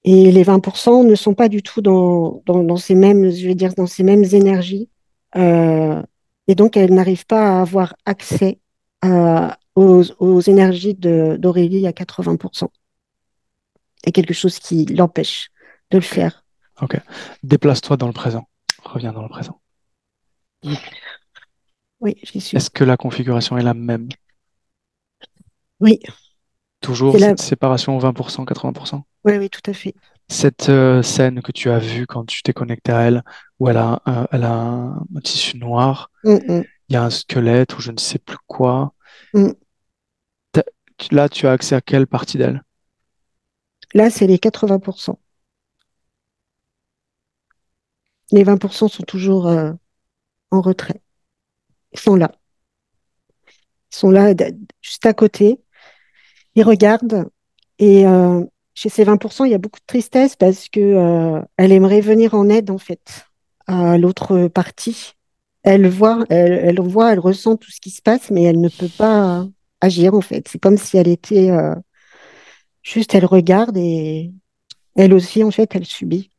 Speaker 3: Et les 20% ne sont pas du tout dans, dans, dans ces mêmes, je vais dire, dans ces mêmes énergies. Euh, et donc, elle n'arrive pas à avoir accès à, aux, aux énergies d'Aurélie à 80%. Il y a quelque chose qui l'empêche de le faire.
Speaker 2: ok. Déplace-toi dans le présent. Reviens dans le présent.
Speaker 3: Oui, j'y suis.
Speaker 2: Est-ce que la configuration est la même?
Speaker 3: Oui,
Speaker 2: Toujours cette séparation 20%, 80%?
Speaker 3: oui, oui, tout à fait.
Speaker 2: Cette euh, scène que tu as vue quand tu t'es connecté à elle, où elle a un, elle a un, un tissu noir,
Speaker 3: Mm, mm,
Speaker 2: il y a un squelette ou je ne sais plus quoi.
Speaker 3: mm.
Speaker 2: Là, tu as accès à quelle partie d'elle?
Speaker 3: Là, c'est les 80%. Les 20% sont toujours euh, en retrait. Ils sont là. Ils sont là, juste à côté. Ils regardent. Et euh, chez ces 20%, il y a beaucoup de tristesse parce que euh, elle aimerait venir en aide, en fait, à l'autre partie. Elle voit, elle, elle voit, elle ressent tout ce qui se passe, mais elle ne peut pas agir, en fait. C'est comme si elle était euh, juste, elle regarde et elle aussi, en fait, elle subit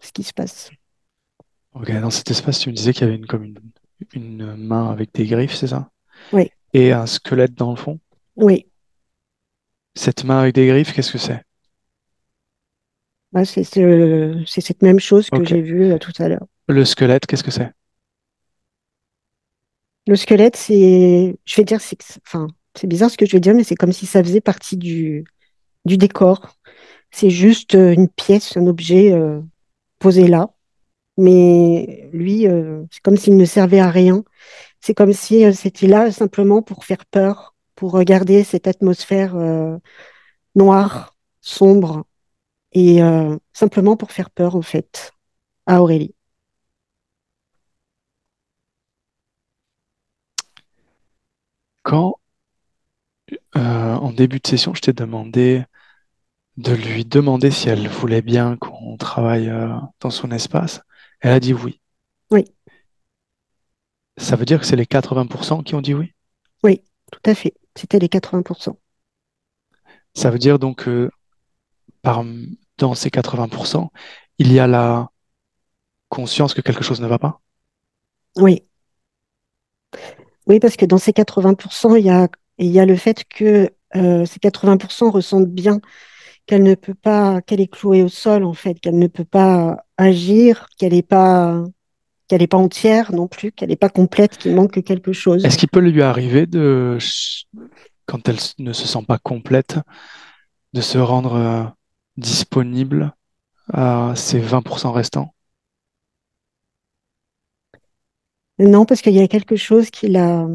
Speaker 3: ce qui se passe.
Speaker 2: Ok, dans cet espace, tu me disais qu'il y avait une, comme une, une main avec des griffes, c'est ça?
Speaker 3: Oui,
Speaker 2: Et un squelette dans le fond?
Speaker 3: oui.
Speaker 2: Cette main avec des griffes, qu'est-ce que c'est?
Speaker 3: Bah, c'est ce- c'est cette même chose que j'ai vue euh, tout à l'heure.
Speaker 2: Le squelette, qu'est-ce que c'est?
Speaker 3: Le squelette, c'est, je vais dire, c'est, enfin, c'est bizarre ce que je vais dire, mais c'est comme si ça faisait partie du, du décor. C'est juste euh, une pièce, un objet euh, posé là. Mais lui, euh, c'est comme s'il ne servait à rien. C'est comme si euh, c'était là simplement pour faire peur, pour regarder cette atmosphère euh, noire, sombre, et euh, simplement pour faire peur, en fait, à Aurélie.
Speaker 2: Quand, euh, en début de session, je t'ai demandé de lui demander si elle voulait bien qu'on travaille dans son espace, elle a dit oui.
Speaker 3: Oui.
Speaker 2: Ça veut dire que c'est les 80% qui ont dit oui?
Speaker 3: Oui, tout à fait. C'était les 80%.
Speaker 2: Ça veut dire donc que par, dans ces 80%, il y a la conscience que quelque chose ne va pas?
Speaker 3: Oui, oui, parce que dans ces 80%, il y a, il y a le fait que euh, ces 80% ressentent bien qu'elle ne peut pas, qu'elle est clouée au sol, en fait, qu'elle ne peut pas agir, qu'elle n'est pas, qu'elle n'est pas entière non plus, qu'elle n'est pas complète, qu'il manque quelque chose.
Speaker 2: Est-ce qu'il peut lui arriver de, quand elle ne se sent pas complète, de se rendre euh, disponible à ces 20% restants?
Speaker 3: Non, parce qu'il y a quelque chose qui la,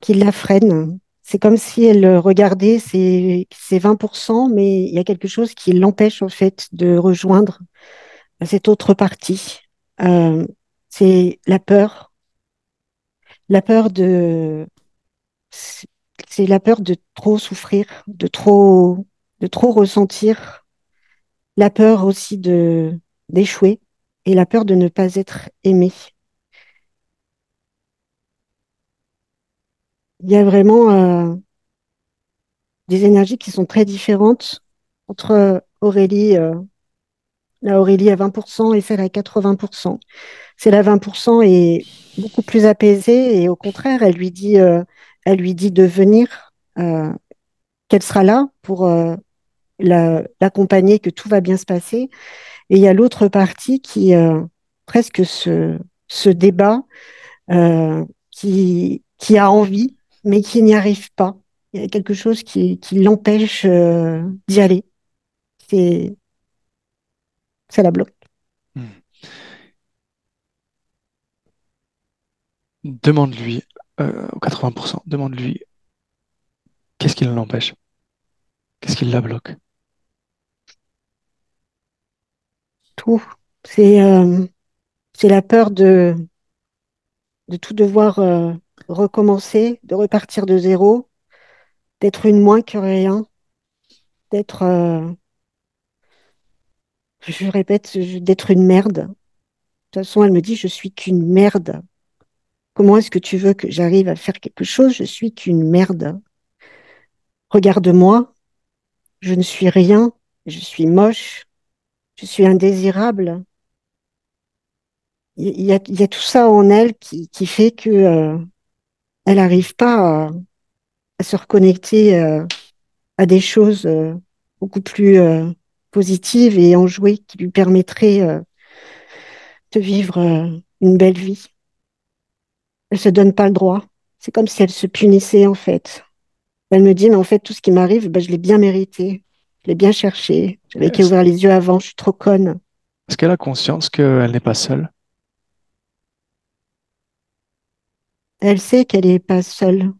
Speaker 3: qui la freine. C'est comme si elle regardait ces, ces 20%, mais il y a quelque chose qui l'empêche en fait de rejoindre cette autre partie. Euh, c'est la peur, la peur de, c'est la peur de trop souffrir, de trop, de trop ressentir, la peur aussi de d'échouer et la peur de ne pas être aimé. Il y a vraiment euh, des énergies qui sont très différentes entre Aurélie, euh, la Aurélie à 20% et celle à 80%. Celle à 20% est beaucoup plus apaisée et au contraire, elle lui dit, euh, de venir, euh, qu'elle sera là pour euh, la- l'accompagner, que tout va bien se passer. Et il y a l'autre partie qui presque se débat, qui, a envie, mais qui n'y arrive pas. Il y a quelque chose qui, qui l'empêche d'y aller. Ça la bloque.
Speaker 2: Hmm. Demande-lui, euh, aux 80%, demande-lui qu'est-ce qui l'empêche? Qu'est-ce qui la bloque?
Speaker 3: Tout. C'est euh, la peur de, de tout devoir euh, recommencer, de repartir de zéro, d'être une moins que rien, d'être, euh, je répète, d'être une merde. De toute façon, elle me dit, je suis qu'une merde. Comment est-ce que tu veux que j'arrive à faire quelque chose? Je suis qu'une merde. Regarde-moi, je ne suis rien, je suis moche, je suis indésirable. Il y a, tout ça en elle qui, fait que, euh, elle n'arrive pas à, à se reconnecter, euh, à des choses, euh, beaucoup plus, positives et enjouées qui lui permettraient, euh, de vivre, euh, une belle vie. Elle se donne pas le droit. C'est comme si elle se punissait, en fait. Elle me dit, mais en fait, tout ce qui m'arrive, ben, je l'ai bien mérité. Je l'ai bien cherché. J'avais qu'à ouvrir les yeux avant. Je suis trop conne.
Speaker 2: est-ce qu'elle a conscience qu'elle n'est pas seule?
Speaker 3: Elle sait qu'elle n'est pas seule,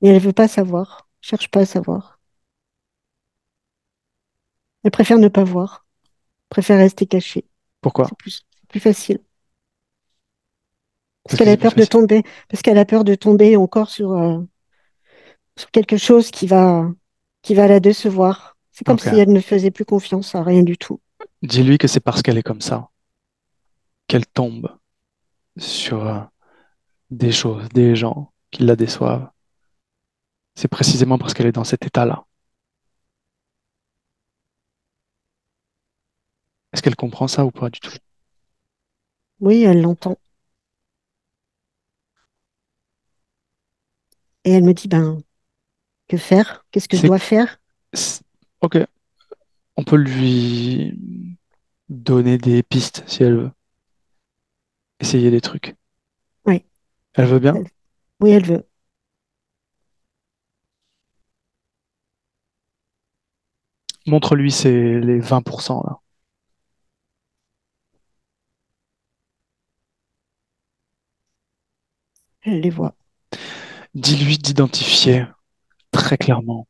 Speaker 3: mais elle veut pas savoir. Cherche pas à savoir. Elle préfère ne pas voir. Préfère rester cachée.
Speaker 2: Pourquoi?
Speaker 3: C'est plus, facile. Parce
Speaker 2: Parce que
Speaker 3: qu'elle a peur de tomber, parce qu'elle a peur de tomber encore sur, euh, sur quelque chose qui va, qui va la décevoir. C'est comme si elle ne faisait plus confiance à rien du tout.
Speaker 2: Dis-lui que c'est parce qu'elle est comme ça qu'elle tombe sur euh, des choses, des gens qui la déçoivent. C'est précisément parce qu'elle est dans cet état-là. Est-ce qu'elle comprend ça ou pas du tout?
Speaker 3: Oui, elle l'entend. Et elle me dit, ben, que faire? Qu'est-ce que je dois faire?
Speaker 2: ok. On peut lui donner des pistes si elle veut. Essayer des trucs.
Speaker 3: Oui,
Speaker 2: Elle veut bien?
Speaker 3: elle- oui, elle veut.
Speaker 2: Montre-lui les 20% là.
Speaker 3: Elle les voit.
Speaker 2: Dis-lui d'identifier très clairement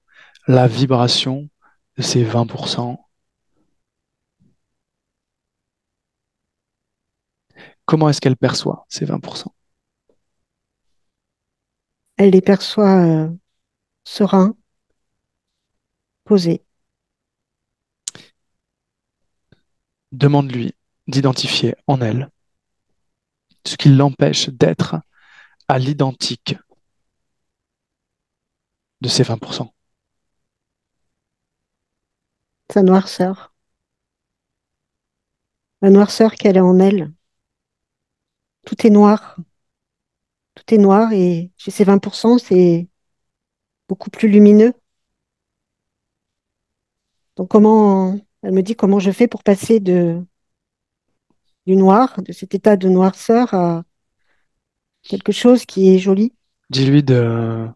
Speaker 2: la vibration de ces 20%. Comment est-ce qu'elle perçoit ces 20%?
Speaker 3: elle les perçoit euh, sereins, posés.
Speaker 2: Demande-lui d'identifier en elle ce qui l'empêche d'être à l'identique de ces 20%.
Speaker 3: Sa noirceur. La noirceur qu'elle a en elle. Tout est noir. Tout est noir et chez ces 20%, c'est beaucoup plus lumineux. Donc comment, elle me dit comment je fais pour passer de du noir, de cet état de noirceur à quelque chose qui est joli.
Speaker 2: Dis-lui de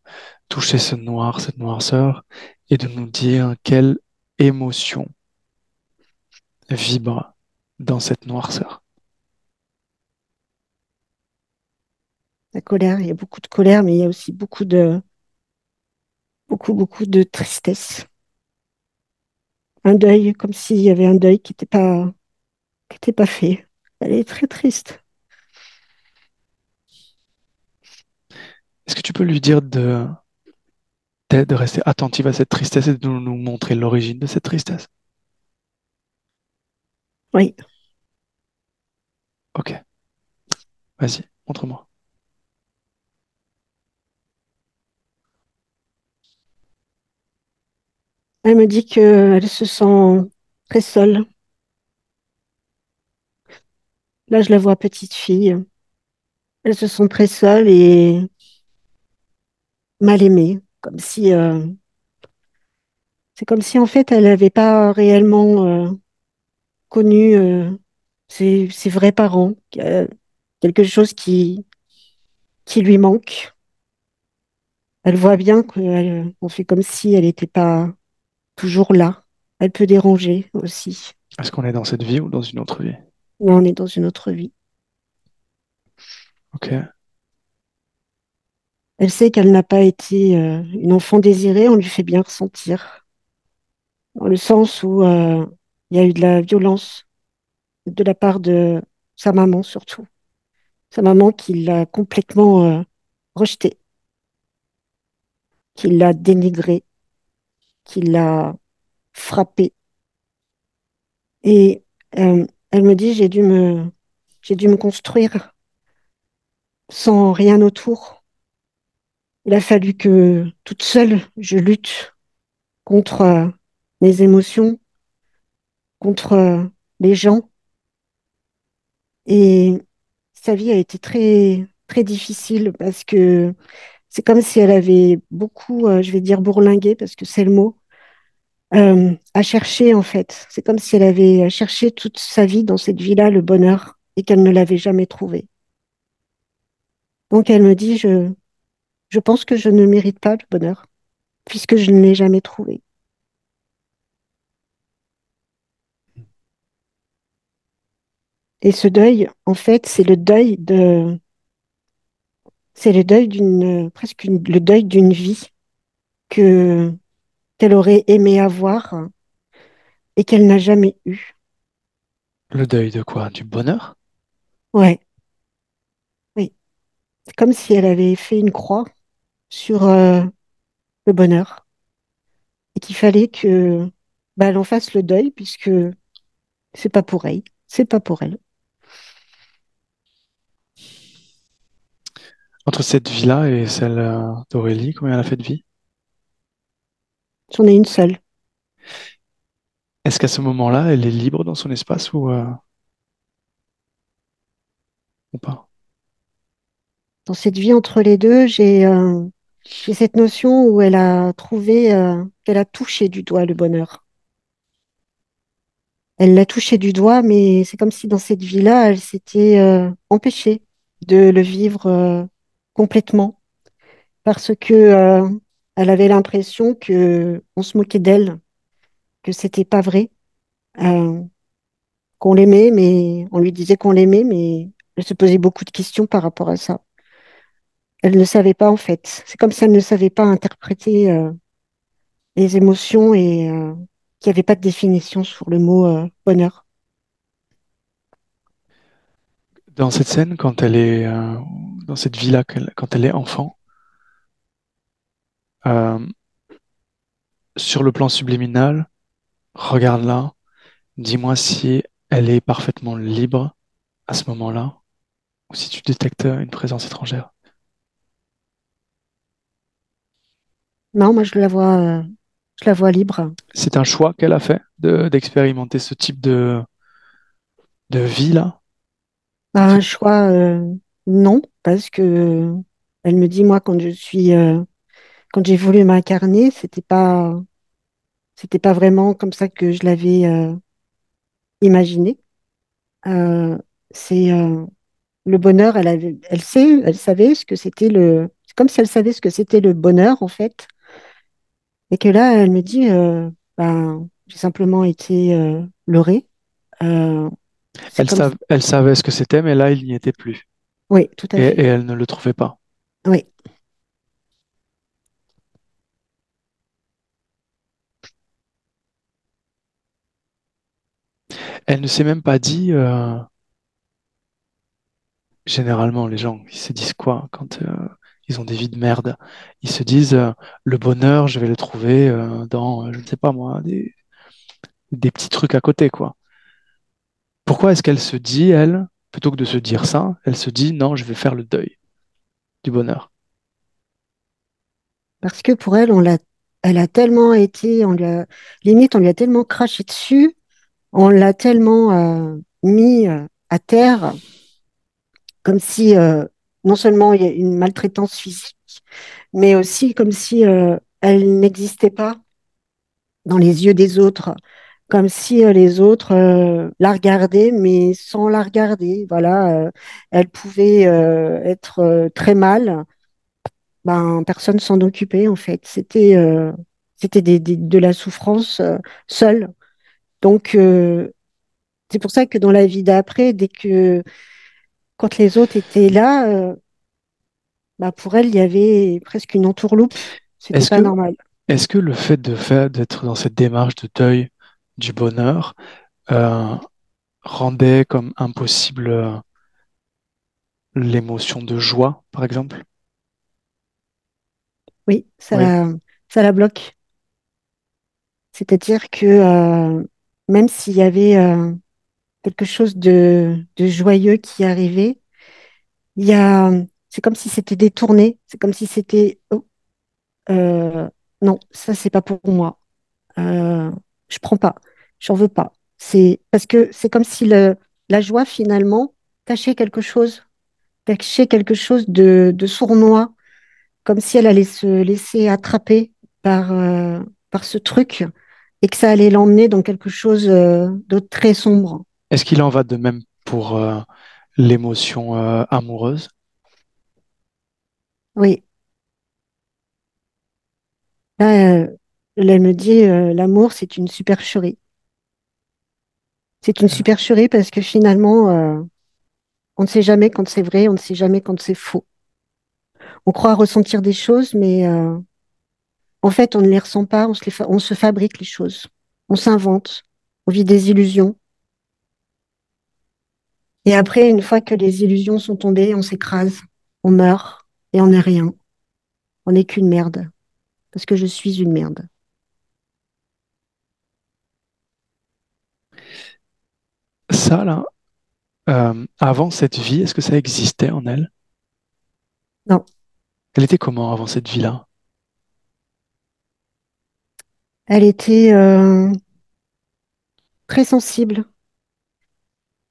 Speaker 2: toucher ce noir, cette noirceur, et de nous dire quelle émotion vibre dans cette noirceur.
Speaker 3: La colère, il y a beaucoup de colère, mais il y a aussi beaucoup de beaucoup, beaucoup de tristesse. Un deuil, comme s'il y avait un deuil qui n'était pas, qui était pas fait. Elle est très triste.
Speaker 2: Est-ce que tu peux lui dire de, de rester attentive à cette tristesse et de nous montrer l'origine de cette tristesse?
Speaker 3: Oui.
Speaker 2: Ok. Vas-y, montre-moi.
Speaker 3: Elle me dit qu'elle se sent très seule. Là, je la vois petite fille. Elle se sent très seule et mal aimée, comme si euh, c'est comme si en fait elle n'avait pas réellement euh, connu euh, ses, ses vrais parents, quelque chose qui qui lui manque. Elle voit bien qu'on fait comme si elle n'était pas toujours là. Elle peut déranger aussi.
Speaker 2: Est-ce qu'on est dans cette vie ou dans une autre vie?
Speaker 3: On est dans une autre vie.
Speaker 2: Ok.
Speaker 3: Elle sait qu'elle n'a pas été euh, une enfant désirée, on lui fait bien ressentir. Dans le sens où euh, il y a eu de la violence de la part de sa maman surtout. Sa maman qui l'a complètement euh, rejetée, qui l'a dénigrée, qui l'a frappée. Et elle me dit, j'ai dû me construire sans rien autour. Il a fallu que toute seule, je lutte contre euh, mes émotions, contre euh, les gens. Et sa vie a été très, très difficile parce que c'est comme si elle avait beaucoup, je vais dire bourlingué parce que c'est le mot, euh, à chercher en fait. C'est comme si elle avait cherché toute sa vie dans cette vie-là le bonheur et qu'elle ne l'avait jamais trouvé. Donc elle me dit, je, je pense que je ne mérite pas le bonheur puisque je ne l'ai jamais trouvé. Et ce deuil, en fait, c'est le deuil de, c'est le deuil d'une, presque le deuil d'une vie que qu'elle aurait aimé avoir et qu'elle n'a jamais eu.
Speaker 2: Le deuil de quoi? Du bonheur?
Speaker 3: Ouais. Oui. C'est comme si elle avait fait une croix sur euh, le bonheur et qu'il fallait que bah, elle en fasse le deuil puisque c'est pas pour elle, c'est pas pour elle.
Speaker 2: Entre cette vie-là et celle euh, d'Aurélie, combien elle a fait de vie?
Speaker 3: J'en ai une seule.
Speaker 2: Est-ce qu'à ce moment-là, elle est libre dans son espace ou, euh, ou pas?
Speaker 3: Dans cette vie entre les deux, j'ai euh, j'ai cette notion où elle a trouvé, euh, qu'elle a touché du doigt le bonheur. Elle l'a touché du doigt, mais c'est comme si dans cette vie-là, elle s'était euh, empêchée de le vivre euh, complètement parce que euh, elle avait l'impression que on se moquait d'elle, que c'était pas vrai, qu'on l'aimait, mais on lui disait qu'on l'aimait, mais elle se posait beaucoup de questions par rapport à ça. Elle ne savait pas en fait. C'est comme si elle ne savait pas interpréter euh, les émotions et euh, qu'il n'y avait pas de définition sur le mot euh, bonheur.
Speaker 2: Dans cette scène, quand elle est dans cette vie-là, quand elle est enfant, sur le plan subliminal, regarde-la, dis-moi si elle est parfaitement libre à ce moment-là, ou si tu détectes une présence étrangère.
Speaker 3: Non, moi je la vois, euh, je la vois libre.
Speaker 2: C'est un choix qu'elle a fait de, d'expérimenter ce type de, de vie là?
Speaker 3: Bah, un choix, euh, non, parce que elle me dit, moi, quand je suis, euh, quand j'ai voulu m'incarner, c'était pas, c'était pas vraiment comme ça que je l'avais euh, imaginé. Euh, c'est euh, le bonheur, elle avait, elle sait, elle savait ce que c'était le, c'est comme si elle savait ce que c'était le bonheur en fait, et que là, elle me dit, euh, ben, j'ai simplement été euh, leurrée. Euh,
Speaker 2: Elle, savait ce que c'était, mais là, il n'y était plus.
Speaker 3: oui, tout à
Speaker 2: Et,
Speaker 3: fait,
Speaker 2: et elle ne le trouvait pas.
Speaker 3: oui.
Speaker 2: Elle ne s'est même pas dit, euh, généralement, les gens, ils se disent quoi quand euh, ils ont des vies de merde? Ils se disent, euh, le bonheur, je vais le trouver euh, dans, euh, je ne sais pas moi, des, petits trucs à côté, quoi. Pourquoi est-ce qu'elle se dit, elle, plutôt que de se dire ça, elle se dit, non, je vais faire le deuil du bonheur?
Speaker 3: Parce que pour elle, on l'a, elle a tellement été, on a, limite, on lui a tellement craché dessus, on l'a tellement mis à terre, comme si non seulement il y a une maltraitance physique, mais aussi comme si euh, elle n'existait pas dans les yeux des autres, comme si euh, les autres euh, la regardaient, mais sans la regarder. Voilà, elle pouvait être très mal, ben personne s'en occupait en fait. C'était c'était de la souffrance seule. Donc c'est pour ça que dans la vie d'après, dès que quand les autres étaient là, euh, bah pour elle, il y avait presque une entourloupe. C'était
Speaker 2: Est-ce
Speaker 3: pas
Speaker 2: que,
Speaker 3: normal.
Speaker 2: est-ce que le fait de faire, d'être dans cette démarche de deuil du bonheur euh, rendait comme impossible euh, l'émotion de joie, par exemple?
Speaker 3: Oui, ça
Speaker 2: Oui.
Speaker 3: la, ça la bloque. C'est-à-dire que même s'il y avait quelque chose de, de joyeux qui arrivait, il y a, c'est comme si c'était détourné. C'est comme si c'était, oh, euh, non, ça c'est pas pour moi. Euh, je prends pas, j'en veux pas. C'est parce que c'est comme si le, la joie finalement cachait quelque chose, cachait quelque chose de, de sournois, comme si elle allait se laisser attraper par, euh, par ce truc et que ça allait l'emmener dans quelque chose euh, de très sombre.
Speaker 2: Est-ce qu'il en va de même pour euh, l'émotion euh, amoureuse?
Speaker 3: Oui, là, euh, là, elle me dit l'amour, c'est une supercherie. C'est une supercherie parce que finalement, on ne sait jamais quand c'est vrai, on ne sait jamais quand c'est faux. On croit ressentir des choses, mais en fait, on ne les ressent pas, on se fabrique les choses. On s'invente, on vit des illusions. Et après, une fois que les illusions sont tombées, on s'écrase, on meurt et on n'est rien. On n'est qu'une merde, parce que je suis une merde.
Speaker 2: Ça, là, euh, avant cette vie, est-ce que ça existait en elle?
Speaker 3: Non,
Speaker 2: Elle était comment avant cette vie-là?
Speaker 3: elle était euh, très sensible.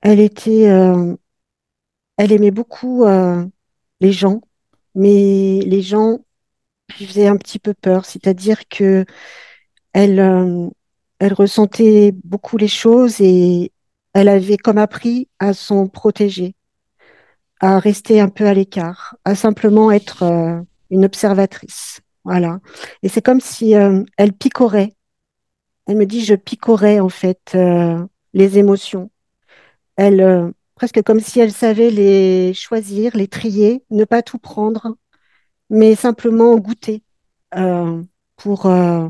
Speaker 3: Elle était, euh, elle aimait beaucoup euh, les gens, mais les gens lui faisaient un petit peu peur. C'est-à-dire que elle, euh, elle ressentait beaucoup les choses et elle avait comme appris à s'en protéger. à rester un peu à l'écart, à simplement être une observatrice. Voilà. Et c'est comme si elle picorait. Elle me dit, je picorais en fait les émotions. Elle, euh, presque comme si elle savait les choisir, les trier, ne pas tout prendre, mais simplement goûter euh, pour euh,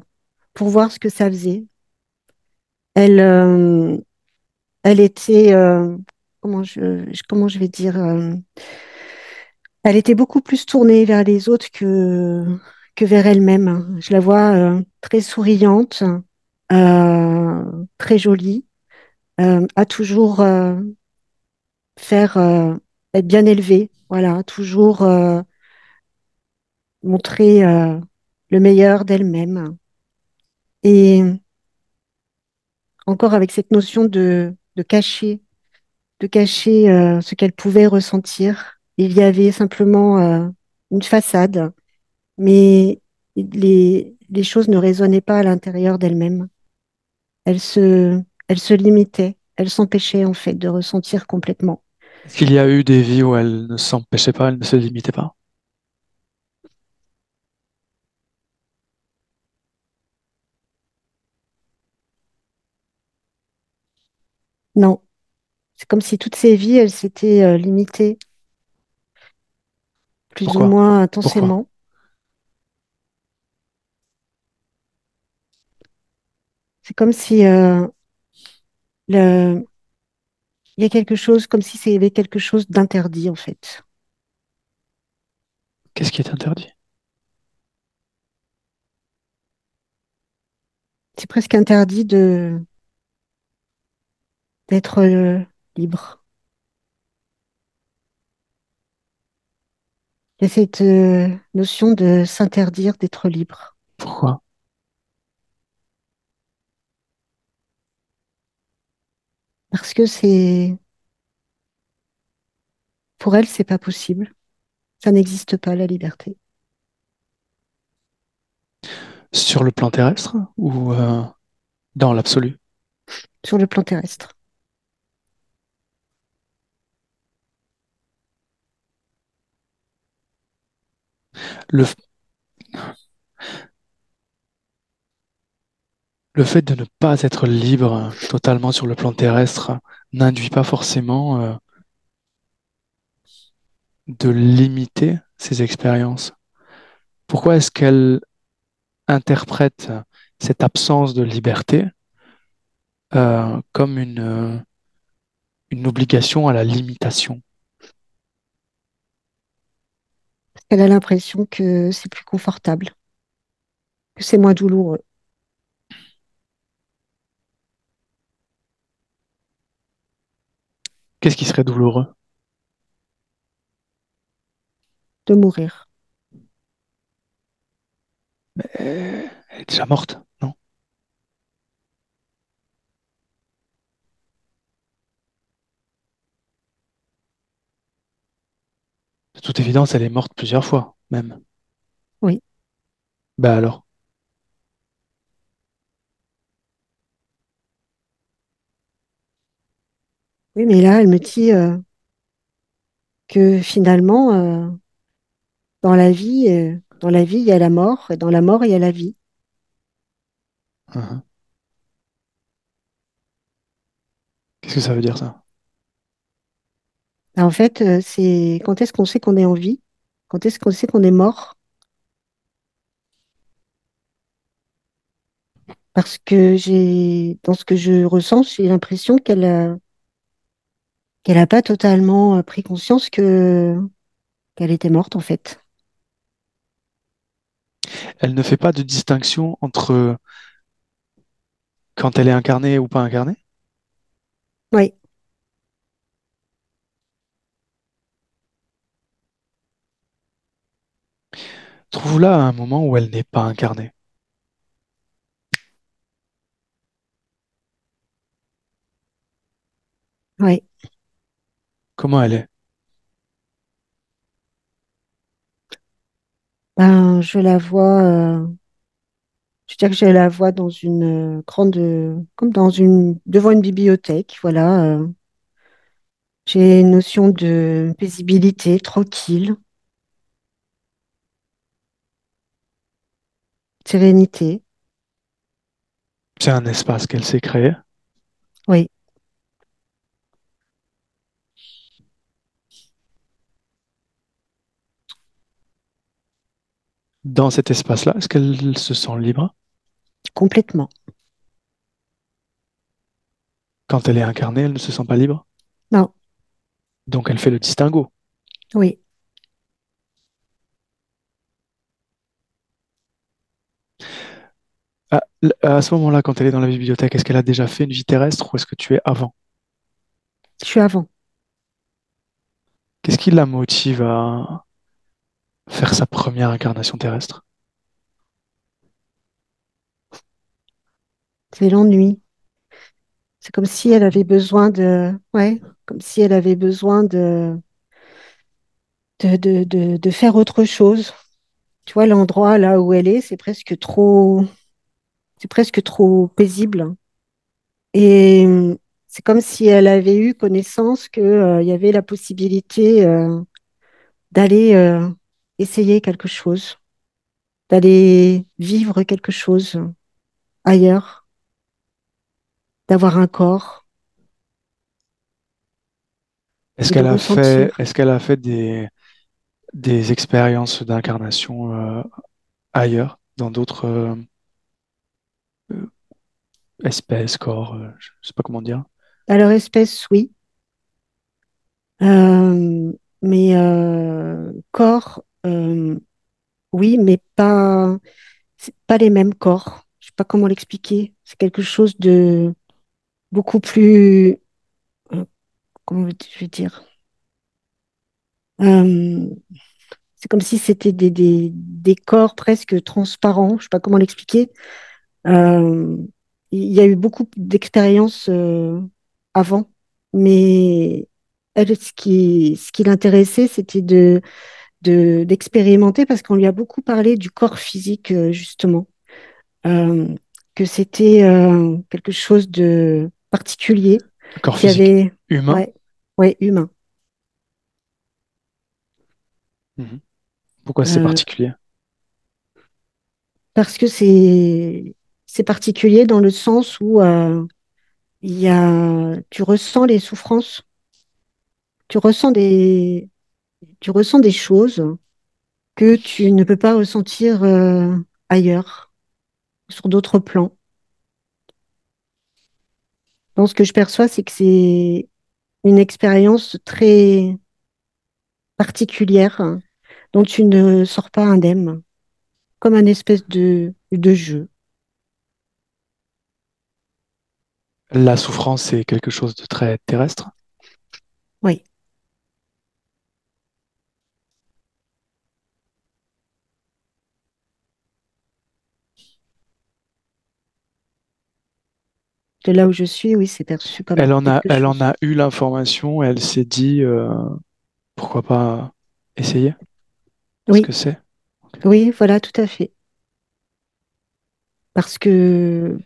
Speaker 3: pour voir ce que ça faisait. Elle, elle était comment je, vais dire. Elle était beaucoup plus tournée vers les autres que, vers elle-même. Je la vois très souriante, très jolie, euh, à toujours euh, faire euh, être bien élevée, voilà, toujours euh, montrer euh, le meilleur d'elle-même. Et encore avec cette notion de, de cacher, de cacher ce qu'elle pouvait ressentir. Il y avait simplement une façade, mais les, les choses ne résonnaient pas à l'intérieur d'elle-même. Elle se, elle se limitait, elle s'empêchait en fait de ressentir complètement.
Speaker 2: Est-ce qu'il y a eu des vies où elle ne s'empêchait pas, elle ne se limitait pas?
Speaker 3: Non, c'est comme si toutes ses vies, elle s'était euh, limitée plus ou moins
Speaker 2: Pourquoi?
Speaker 3: intensément. C'est comme si euh, le, il y a quelque chose, comme si avait quelque chose d'interdit en fait.
Speaker 2: Qu'est-ce qui est interdit?
Speaker 3: C'est presque interdit de d'être euh, libre. Il y a cette euh, notion de s'interdire d'être libre.
Speaker 2: Pourquoi?
Speaker 3: Parce que c'est, pour elle, c'est pas possible. Ça n'existe pas, la liberté.
Speaker 2: Sur le plan terrestre ou euh, dans l'absolu?
Speaker 3: Sur le plan terrestre.
Speaker 2: Le, le fait de ne pas être libre totalement sur le plan terrestre n'induit pas forcément euh, de limiter ses expériences. Pourquoi est-ce qu'elle interprète cette absence de liberté euh, comme une, euh, une obligation à la limitation?
Speaker 3: Elle a l'impression que c'est plus confortable, que c'est moins douloureux
Speaker 2: Qu'est-ce qui serait douloureux?
Speaker 3: de mourir.
Speaker 2: Euh, Elle est déjà morte, non? De toute évidence, elle est morte plusieurs fois, même.
Speaker 3: Oui.
Speaker 2: Bah alors,
Speaker 3: Oui, mais là, elle me dit euh, que finalement, euh, dans la vie, euh, dans la vie, il y a la mort, et dans la mort, il y a la vie.
Speaker 2: hein. Qu'est-ce que ça veut dire ça?
Speaker 3: Ben, en fait, c'est quand est-ce qu'on sait qu'on est en vie? Quand est-ce qu'on sait qu'on est mort? Parce que j'ai, dans ce que je ressens, j'ai l'impression qu'elle a, qu'elle a pas totalement euh, pris conscience que qu'elle était morte, en fait.
Speaker 2: Elle ne fait pas de distinction entre quand elle est incarnée ou pas incarnée?
Speaker 3: Oui,
Speaker 2: Trouve-la à un moment où elle n'est pas incarnée.
Speaker 3: oui.
Speaker 2: Comment elle est?
Speaker 3: Ben, je la vois, euh, je veux dire que je la vois dans une euh, grande, euh, comme dans une, devant une bibliothèque, voilà. euh, j'ai une notion de paisibilité, tranquille, sérénité.
Speaker 2: C'est un espace qu'elle s'est créé?
Speaker 3: Oui,
Speaker 2: Dans cet espace-là, est-ce qu'elle se sent libre?
Speaker 3: complètement.
Speaker 2: Quand elle est incarnée, elle ne se sent pas libre?
Speaker 3: Non,
Speaker 2: Donc elle fait le distinguo.
Speaker 3: oui,
Speaker 2: L- À ce moment-là, quand elle est dans la bibliothèque, est-ce qu'elle a déjà fait une vie terrestre ou est-ce que tu es avant?
Speaker 3: Je suis avant.
Speaker 2: Qu'est-ce qui la motive à faire sa première incarnation terrestre?
Speaker 3: C'est l'ennui. C'est comme si elle avait besoin de, ouais, comme si elle avait besoin de, de, de, de, faire autre chose. Tu vois, l'endroit là où elle est, c'est presque trop, c'est presque trop paisible. Et c'est comme si elle avait eu connaissance que, euh, y avait la possibilité, euh, d'aller, euh, essayer quelque chose, d'aller vivre quelque chose ailleurs, d'avoir un corps
Speaker 2: Est-ce qu'elle a fait,
Speaker 3: ressentir.
Speaker 2: est-ce qu'elle a fait des, des expériences d'incarnation euh, ailleurs, dans d'autres euh, euh, espèces, corps, je sais pas comment dire.
Speaker 3: À leur espèce, oui, mais corps, oui, mais pas, pas les mêmes corps. Je sais pas comment l'expliquer. C'est quelque chose de beaucoup plus, euh, comment je vais dire? Euh, c'est comme si c'était des, des, des corps presque transparents. Je sais pas comment l'expliquer. Euh, il y a eu beaucoup d'expériences euh, avant, mais elle, ce qui, ce qui l'intéressait, c'était de, de, d'expérimenter parce qu'on lui a beaucoup parlé du corps physique, euh, justement, Euh, que c'était euh, quelque chose de particulier,
Speaker 2: Le corps
Speaker 3: qui
Speaker 2: physique
Speaker 3: avait,
Speaker 2: humain?
Speaker 3: ouais, ouais, humain.
Speaker 2: Mhm. Pourquoi c'est
Speaker 3: Euh,
Speaker 2: particulier?
Speaker 3: parce que c'est, c'est particulier dans le sens où il y a, tu ressens les souffrances, tu ressens des, tu ressens des choses que tu ne peux pas ressentir euh, ailleurs, sur d'autres plans. Donc, ce que je perçois, c'est que c'est une expérience très particulière dont tu ne sors pas indemne, comme un espèce de, de jeu.
Speaker 2: La souffrance, c'est quelque chose de très terrestre?
Speaker 3: Oui, là où je suis, oui, c'est perçu comme
Speaker 2: Elle en a, elle en a eu l'information, elle s'est dit, euh, pourquoi pas essayer? Ce
Speaker 3: Oui,
Speaker 2: que c'est?
Speaker 3: Oui, voilà, tout à fait. Parce que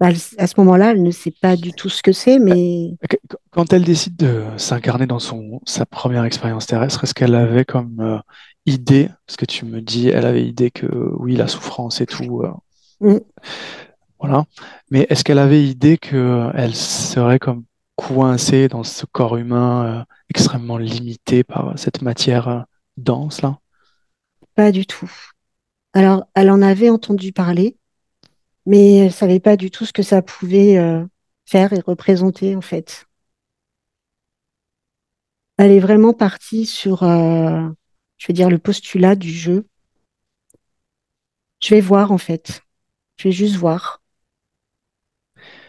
Speaker 3: bah, à ce moment-là, elle ne sait pas du tout ce que c'est, mais
Speaker 2: Qu- Quand elle décide de s'incarner dans son, sa première expérience terrestre, est-ce qu'elle avait comme euh, idée, parce que tu me dis, elle avait idée que oui, la souffrance et tout, euh,
Speaker 3: mm,
Speaker 2: voilà, mais est-ce qu'elle avait idée que elle serait comme coincée dans ce corps humain euh, extrêmement limité par cette matière euh, dense là?
Speaker 3: pas du tout. Alors, elle en avait entendu parler, mais elle savait pas du tout ce que ça pouvait euh, faire et représenter en fait. Elle est vraiment partie sur, euh, je dire, le postulat du jeu. Je vais voir en fait. Je vais juste voir.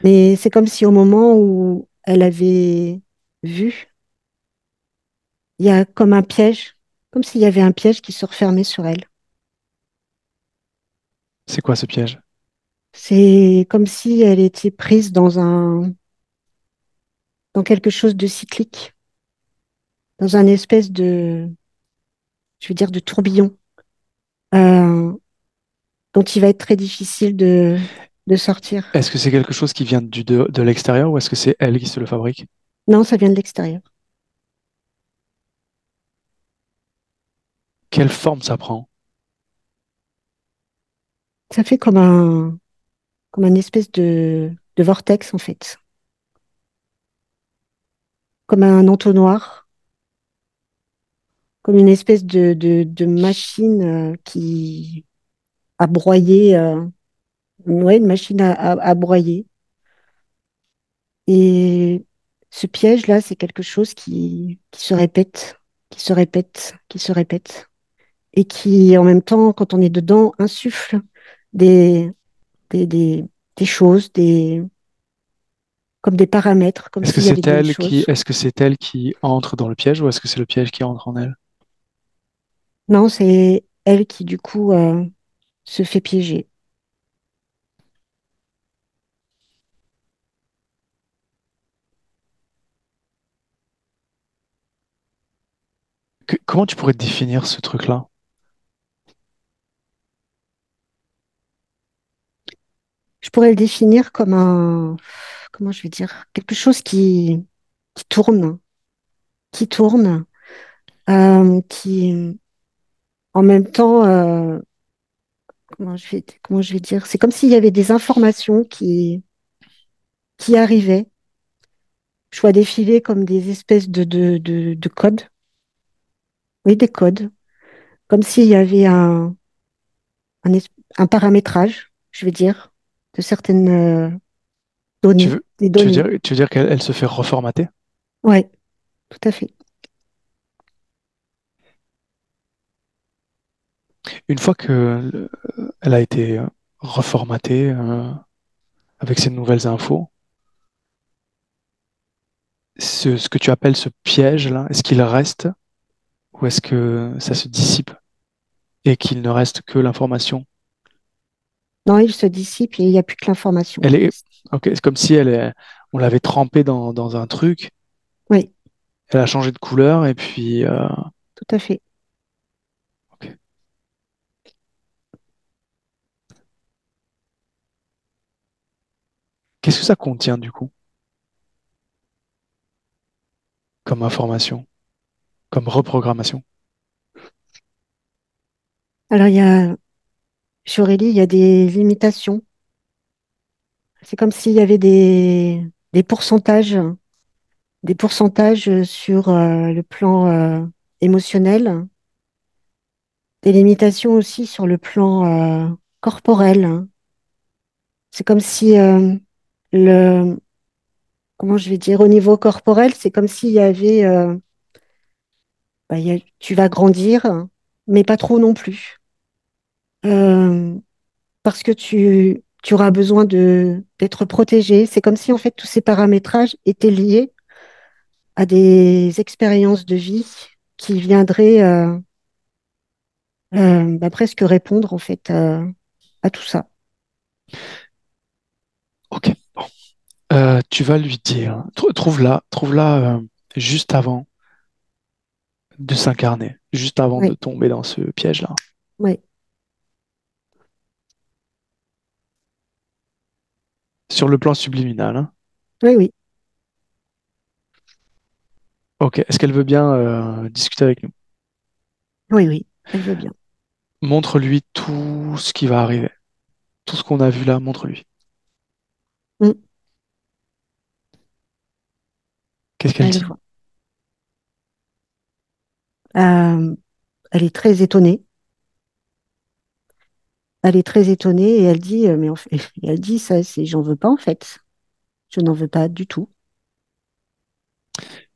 Speaker 3: Mais c'est comme si au moment où elle avait vu, il y a comme un piège, comme s'il y avait un piège qui se refermait sur elle.
Speaker 2: C'est quoi ce piège?
Speaker 3: C'est comme si elle était prise dans un, dans quelque chose de cyclique, dans un espèce de, je veux dire, de tourbillon, euh, dont il va être très difficile de, de sortir.
Speaker 2: Est-ce que c'est quelque chose qui vient du, de, de l'extérieur ou est-ce que c'est elle qui se le fabrique?
Speaker 3: Non, ça vient de l'extérieur.
Speaker 2: Quelle forme ça prend?
Speaker 3: Ça fait comme un, comme un espèce de, de vortex, en fait. Comme un entonnoir, comme une espèce de, de, de machine euh, qui a broyé, euh, ouais, une machine à, à, à broyer. Et ce piège-là, c'est quelque chose qui, qui se répète, qui se répète, qui se répète. Et qui, en même temps, quand on est dedans, insuffle des, des, des, des choses, des, comme des paramètres, comme
Speaker 2: Est-ce que c'est elle qui, est-ce que c'est elle qui entre dans le piège ou est-ce que c'est le piège qui entre en elle?
Speaker 3: Non, c'est elle qui, du coup, euh, se fait piéger.
Speaker 2: Comment tu pourrais définir ce truc-là?
Speaker 3: Je pourrais le définir comme un, comment je vais dire, quelque chose qui, tourne, qui tourne, euh, qui, en même temps, euh, comment je vais, dire, c'est comme s'il y avait des informations qui, arrivaient, je vois comme des espèces de, de, de, de codes, oui, des codes, comme s'il y avait un, un, paramétrage, je vais dire, de certaines euh,
Speaker 2: Tu
Speaker 3: données,
Speaker 2: veux,
Speaker 3: des
Speaker 2: tu veux dire,
Speaker 3: données.
Speaker 2: tu veux dire qu'elle elle se fait reformater?
Speaker 3: Ouais, tout à fait.
Speaker 2: Une fois que le- elle a été euh, reformatée euh, avec ces nouvelles infos, ce, ce que tu appelles ce piège-là, est-ce qu'il reste? Ou est-ce que ça se dissipe et qu'il ne reste que l'information?
Speaker 3: Non, il se dissipe et il n'y a plus que l'information.
Speaker 2: Elle est, ok, c'est comme si elle est, on l'avait trempée dans, dans un truc,
Speaker 3: Oui,
Speaker 2: elle a changé de couleur et puis, euh,
Speaker 3: tout à fait.
Speaker 2: ok. Qu'est-ce que ça contient du coup? Comme information, comme reprogrammation?
Speaker 3: Alors, il y a, chez Aurélie, il y a des limitations. C'est comme s'il y avait des, des pourcentages, des pourcentages sur euh, le plan euh, émotionnel, des limitations aussi sur le plan euh, corporel. C'est comme si le, comment je vais dire, au niveau corporel, c'est comme s'il y avait, bah, tu vas grandir, mais pas trop non plus. Euh, parce que tu, auras besoin d'être protégé. C'est comme si en fait tous ces paramétrages étaient liés à des expériences de vie qui viendraient euh, euh, bah, presque répondre en fait à, tout ça.
Speaker 2: Ok. Tu vas lui dire, tr- trouve-la, trouve-la euh, juste avant de s'incarner, juste avant de tomber dans ce piège-là.
Speaker 3: oui,
Speaker 2: Sur le plan subliminal, hein.
Speaker 3: oui, oui,
Speaker 2: Ok. Est-ce qu'elle veut bien euh, discuter avec nous?
Speaker 3: oui, oui, elle veut bien.
Speaker 2: Montre-lui tout ce qui va arriver. Tout ce qu'on a vu là, montre-lui.
Speaker 3: Mm,
Speaker 2: Qu'est-ce qu'elle
Speaker 3: elle
Speaker 2: dit?
Speaker 3: voit. Euh, elle est très étonnée. Elle est très étonnée et elle dit, euh, mais en fait, elle dit ça, c'est, j'en veux pas en fait. Je n'en veux pas du tout.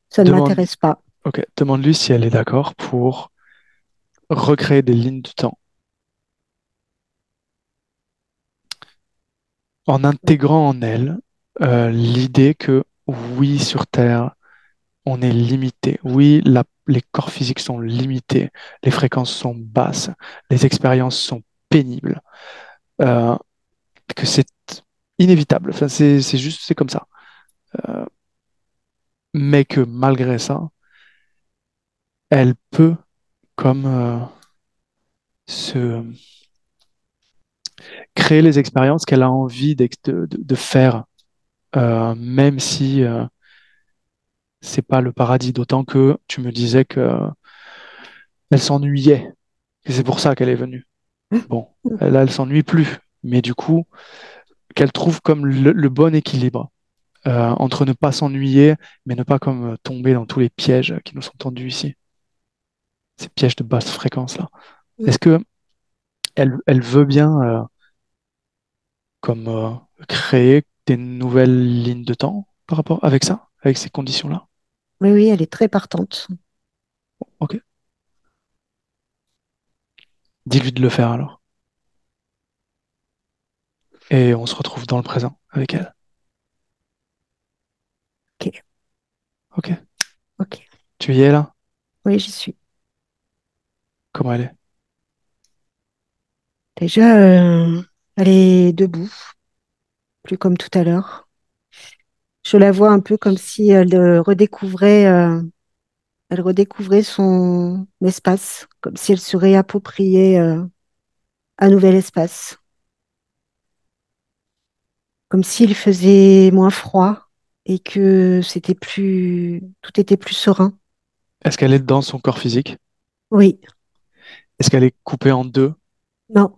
Speaker 3: Ça ne
Speaker 2: Demande,
Speaker 3: m'intéresse pas.
Speaker 2: ok. Demande-lui si elle est d'accord pour recréer des lignes de temps en intégrant en elle euh, l'idée que oui, sur Terre, on est limité. Oui, la- les corps physiques sont limités, les fréquences sont basses, les expériences sont pénibles, euh, que c'est inévitable. Enfin, c'est juste, c'est comme ça. Euh, mais que malgré ça, elle peut comme euh, se créer les expériences qu'elle a envie de, de- faire, même si c'est pas le paradis. D'autant que tu me disais que elle s'ennuyait, et c'est pour ça qu'elle est venue. Bon, là, elle s'ennuie plus, mais du coup, qu'elle trouve comme le, le bon équilibre euh, entre ne pas s'ennuyer, mais ne pas comme euh, tomber dans tous les pièges qui nous sont tendus ici, ces pièges de basse fréquence là. Est-ce que elle, elle veut bien euh, comme euh, créer des nouvelles lignes de temps par rapport avec ça, avec ces conditions-là?
Speaker 3: Oui, oui, elle est très partante.
Speaker 2: Ok. Dis-lui de le faire alors. et on se retrouve dans le présent avec elle.
Speaker 3: Ok.
Speaker 2: Ok.
Speaker 3: Ok.
Speaker 2: Tu y es là?
Speaker 3: Oui, j'y suis.
Speaker 2: Comment elle est?
Speaker 3: Déjà, euh, elle est debout, plus comme tout à l'heure. Je la vois un peu comme si elle euh, redécouvrait, euh, elle redécouvrait son espace, comme si elle se réappropriait euh, un nouvel espace, comme s'il faisait moins froid et que c'était plus, tout était plus serein.
Speaker 2: Est-ce qu'elle est dans son corps physique?
Speaker 3: Oui,
Speaker 2: Est-ce qu'elle est coupée en deux?
Speaker 3: non,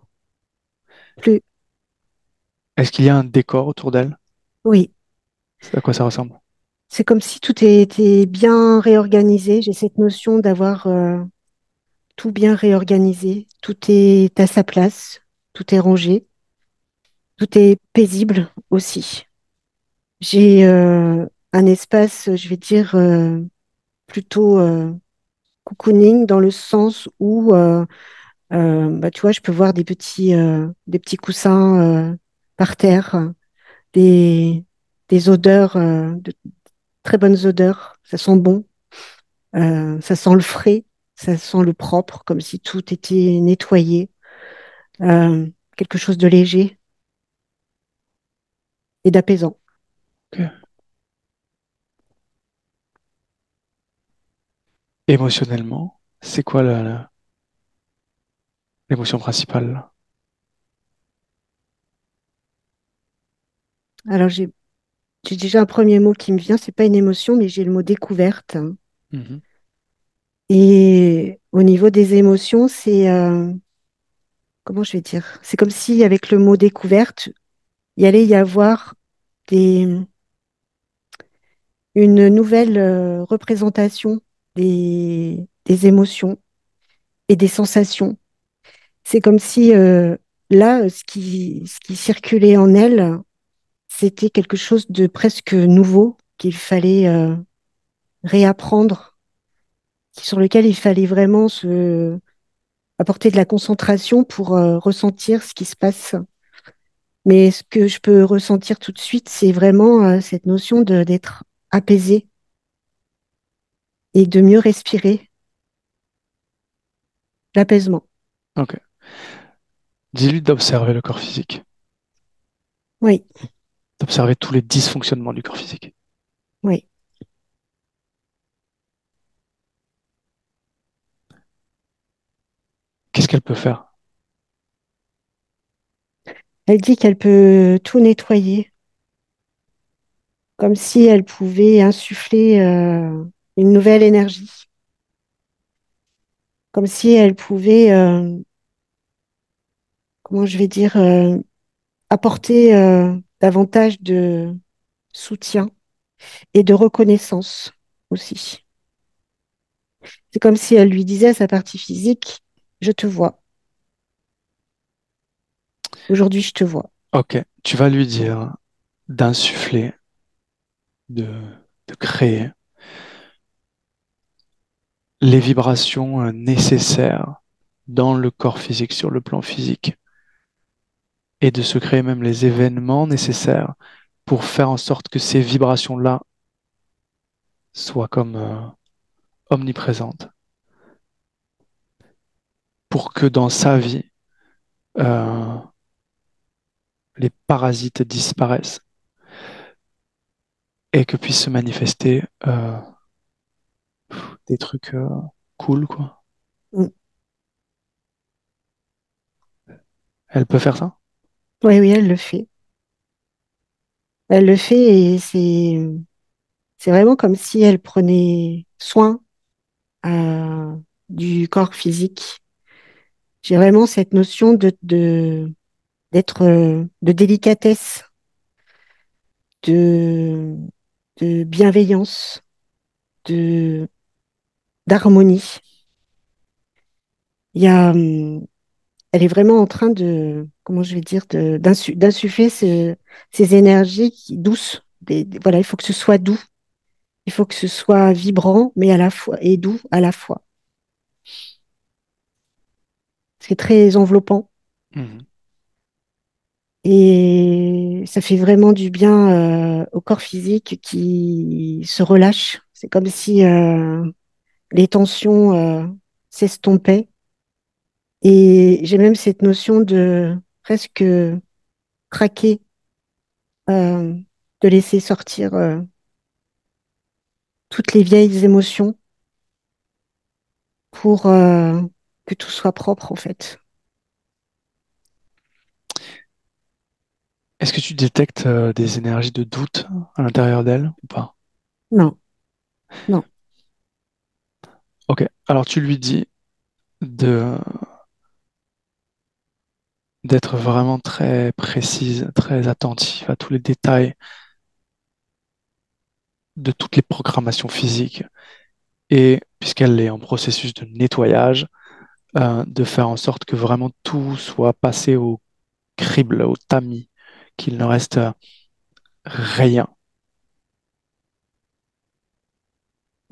Speaker 3: plus,
Speaker 2: Est-ce qu'il y a un décor autour d'elle?
Speaker 3: oui.
Speaker 2: À quoi ça ressemble?
Speaker 3: C'est comme si tout était bien réorganisé. J'ai cette notion d'avoir euh, tout bien réorganisé. Tout est à sa place, tout est rangé, tout est paisible aussi. J'ai euh, un espace, je vais dire, euh, plutôt cocooning dans le sens où, bah, tu vois, je peux voir des petits, des petits coussins par terre, des, des odeurs, euh, de très bonnes odeurs. Ça sent bon, euh, ça sent le frais, ça sent le propre, comme si tout était nettoyé. Euh, quelque chose de léger et d'apaisant.
Speaker 2: Émotionnellement, c'est quoi la- la- l'émotion principale?
Speaker 3: Alors, j'ai j'ai déjà un premier mot qui me vient, c'est pas une émotion, mais j'ai le mot découverte.
Speaker 2: Mhm.
Speaker 3: Et au niveau des émotions, c'est, euh, comment je vais dire? C'est comme si avec le mot découverte, il y allait y avoir des, une nouvelle euh, représentation des, des émotions et des sensations. C'est comme si euh, là, ce qui, ce qui circulait en elle, c'était quelque chose de presque nouveau qu'il fallait euh, réapprendre, sur lequel il fallait vraiment se apporter de la concentration pour euh, ressentir ce qui se passe. Mais ce que je peux ressentir tout de suite, c'est vraiment euh, cette notion d'être apaisé et de mieux respirer, l'apaisement.
Speaker 2: Ok. Dis-lui d'observer le corps physique,
Speaker 3: Oui,
Speaker 2: d'observer tous les dysfonctionnements du corps physique.
Speaker 3: oui.
Speaker 2: Qu'est-ce qu'elle peut faire?
Speaker 3: Elle dit qu'elle peut tout nettoyer, comme si elle pouvait insuffler euh, une nouvelle énergie, comme si elle pouvait, euh, comment je vais dire, euh, apporter davantage de soutien et de reconnaissance aussi. C'est comme si elle lui disait à sa partie physique, je te vois. Aujourd'hui, je te vois.
Speaker 2: Ok. Tu vas lui dire d'insuffler, de, de créer les vibrations euh, nécessaires dans le corps physique, sur le plan physique, et de se créer même les événements nécessaires pour faire en sorte que ces vibrations-là soient comme euh, omniprésentes, pour que dans sa vie, euh, les parasites disparaissent et que puissent se manifester euh, des trucs cool, quoi.
Speaker 3: Mm.
Speaker 2: Elle peut faire ça?
Speaker 3: Oui, oui, elle le fait. Elle le fait et c'est c'est vraiment comme si elle prenait soin euh, du corps physique. J'ai vraiment cette notion de, de d'être euh, de délicatesse, de de bienveillance, de d'harmonie. Il y a, elle est vraiment en train de, comment je vais dire, d'insuffler ce- ces énergies qui- douces. Des- des- voilà, il faut que ce soit doux, il faut que ce soit vibrant, mais à la fois et doux à la fois. C'est très enveloppant.
Speaker 2: Mhm.
Speaker 3: Et ça fait vraiment du bien euh, au corps physique qui se relâche. C'est comme si euh, les tensions euh, s'estompaient. Et j'ai même cette notion de presque craquer, euh, de laisser sortir euh, toutes les vieilles émotions pour euh, que tout soit propre en fait.
Speaker 2: Est-ce que tu détectes des énergies de doute à l'intérieur d'elle ou pas?
Speaker 3: Non, non,
Speaker 2: Ok. Alors tu lui dis de d'être vraiment très précise, très attentive à tous les détails de toutes les programmations physiques. Et puisqu'elle est en processus de nettoyage, euh, de faire en sorte que vraiment tout soit passé au crible, au tamis, qu'il ne reste euh, rien,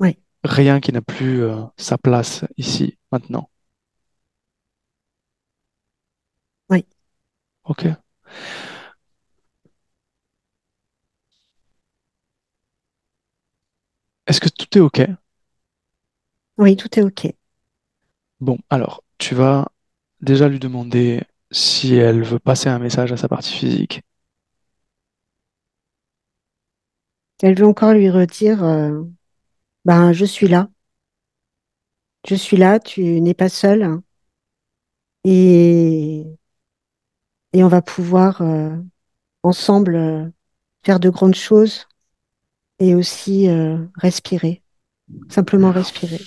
Speaker 3: oui,
Speaker 2: rien qui n'a plus euh, sa place ici, maintenant.
Speaker 3: oui,
Speaker 2: Ok. Est-ce que tout est ok?
Speaker 3: oui, tout est OK.
Speaker 2: Bon, alors, tu vas déjà lui demander si elle veut passer un message à sa partie physique.
Speaker 3: Elle veut encore lui redire, euh, ben, je suis là, je suis là, tu n'es pas seul hein, et, et on va pouvoir euh, ensemble euh, faire de grandes choses et aussi euh, respirer, simplement respirer.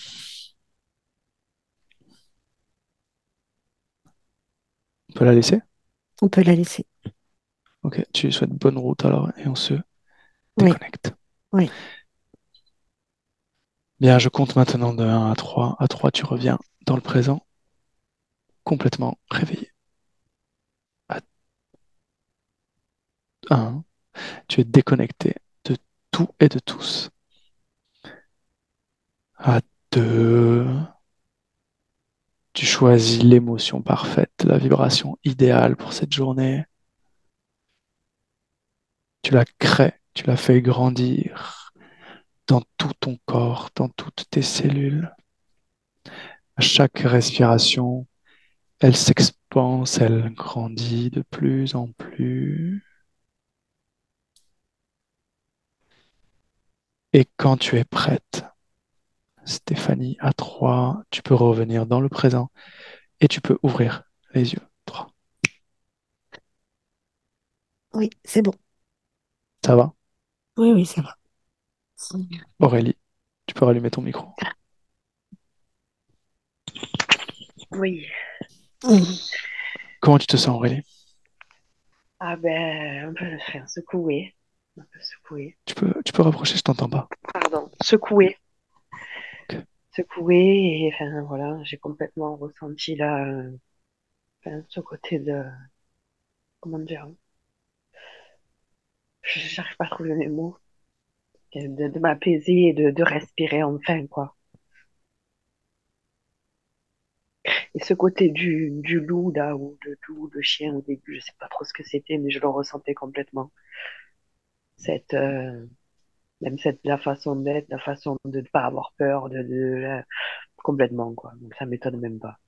Speaker 2: On peut la laisser?
Speaker 3: On peut la laisser.
Speaker 2: Ok, tu souhaites bonne route alors et on se
Speaker 3: Oui,
Speaker 2: déconnecte.
Speaker 3: oui,
Speaker 2: Bien, je compte maintenant de 1 à 3. À 3, tu reviens dans le présent, complètement réveillé. 1, tu es déconnecté de tout et de tous. À 2, tu choisis l'émotion parfaite, la vibration idéale pour cette journée. Tu la crées, tu la fais grandir dans tout ton corps, dans toutes tes cellules. À chaque respiration, elle s'expanse, elle grandit de plus en plus. Et quand tu es prête, Stéphanie, à 3, tu peux revenir dans le présent et tu peux ouvrir les yeux. 3.
Speaker 3: oui, c'est bon.
Speaker 2: Ça va?
Speaker 3: Oui, oui, ça va.
Speaker 2: Aurélie, tu peux rallumer ton micro.
Speaker 1: Oui.
Speaker 3: Mm.
Speaker 2: Comment tu te sens, Aurélie?
Speaker 1: Ah ben, un peu enfin, secoué. Un peu secoué.
Speaker 2: Tu peux, tu peux rapprocher, je t'entends pas.
Speaker 1: Pardon. Secoué.
Speaker 2: Ok.
Speaker 1: Secoué et enfin voilà, j'ai complètement ressenti là, euh, enfin, ce côté de, comment dire, je- j'arrive pas à trouver mes mots, de, de m'apaiser et de, de respirer enfin quoi. Et ce côté du, du loup là, ou de loup, de chien au début, je sais pas trop ce que c'était, mais je le ressentais complètement. Cette, euh, même cette, la façon d'être, la façon de ne pas avoir peur, de, de, euh, complètement quoi. Donc ça m'étonne même pas.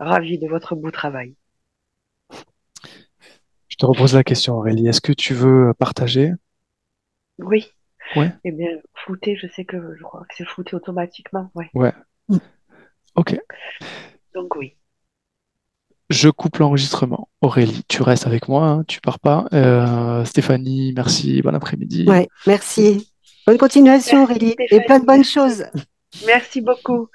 Speaker 1: Ravi de votre beau travail.
Speaker 2: Je te repose la question, Aurélie. Est-ce que tu veux partager?
Speaker 1: Oui.
Speaker 2: Ouais,
Speaker 1: Eh bien, flouter, je sais que je crois que c'est flouté automatiquement, ouais.
Speaker 2: ouais. Ok.
Speaker 1: Donc oui.
Speaker 2: Je coupe l'enregistrement. Aurélie, tu restes avec moi, hein, tu pars pas. Euh, Stéphanie, merci, bon après-midi.
Speaker 3: Ouais, merci. Bonne continuation,
Speaker 1: Merci
Speaker 3: Aurélie, et plein de bonnes choses.
Speaker 1: Merci beaucoup.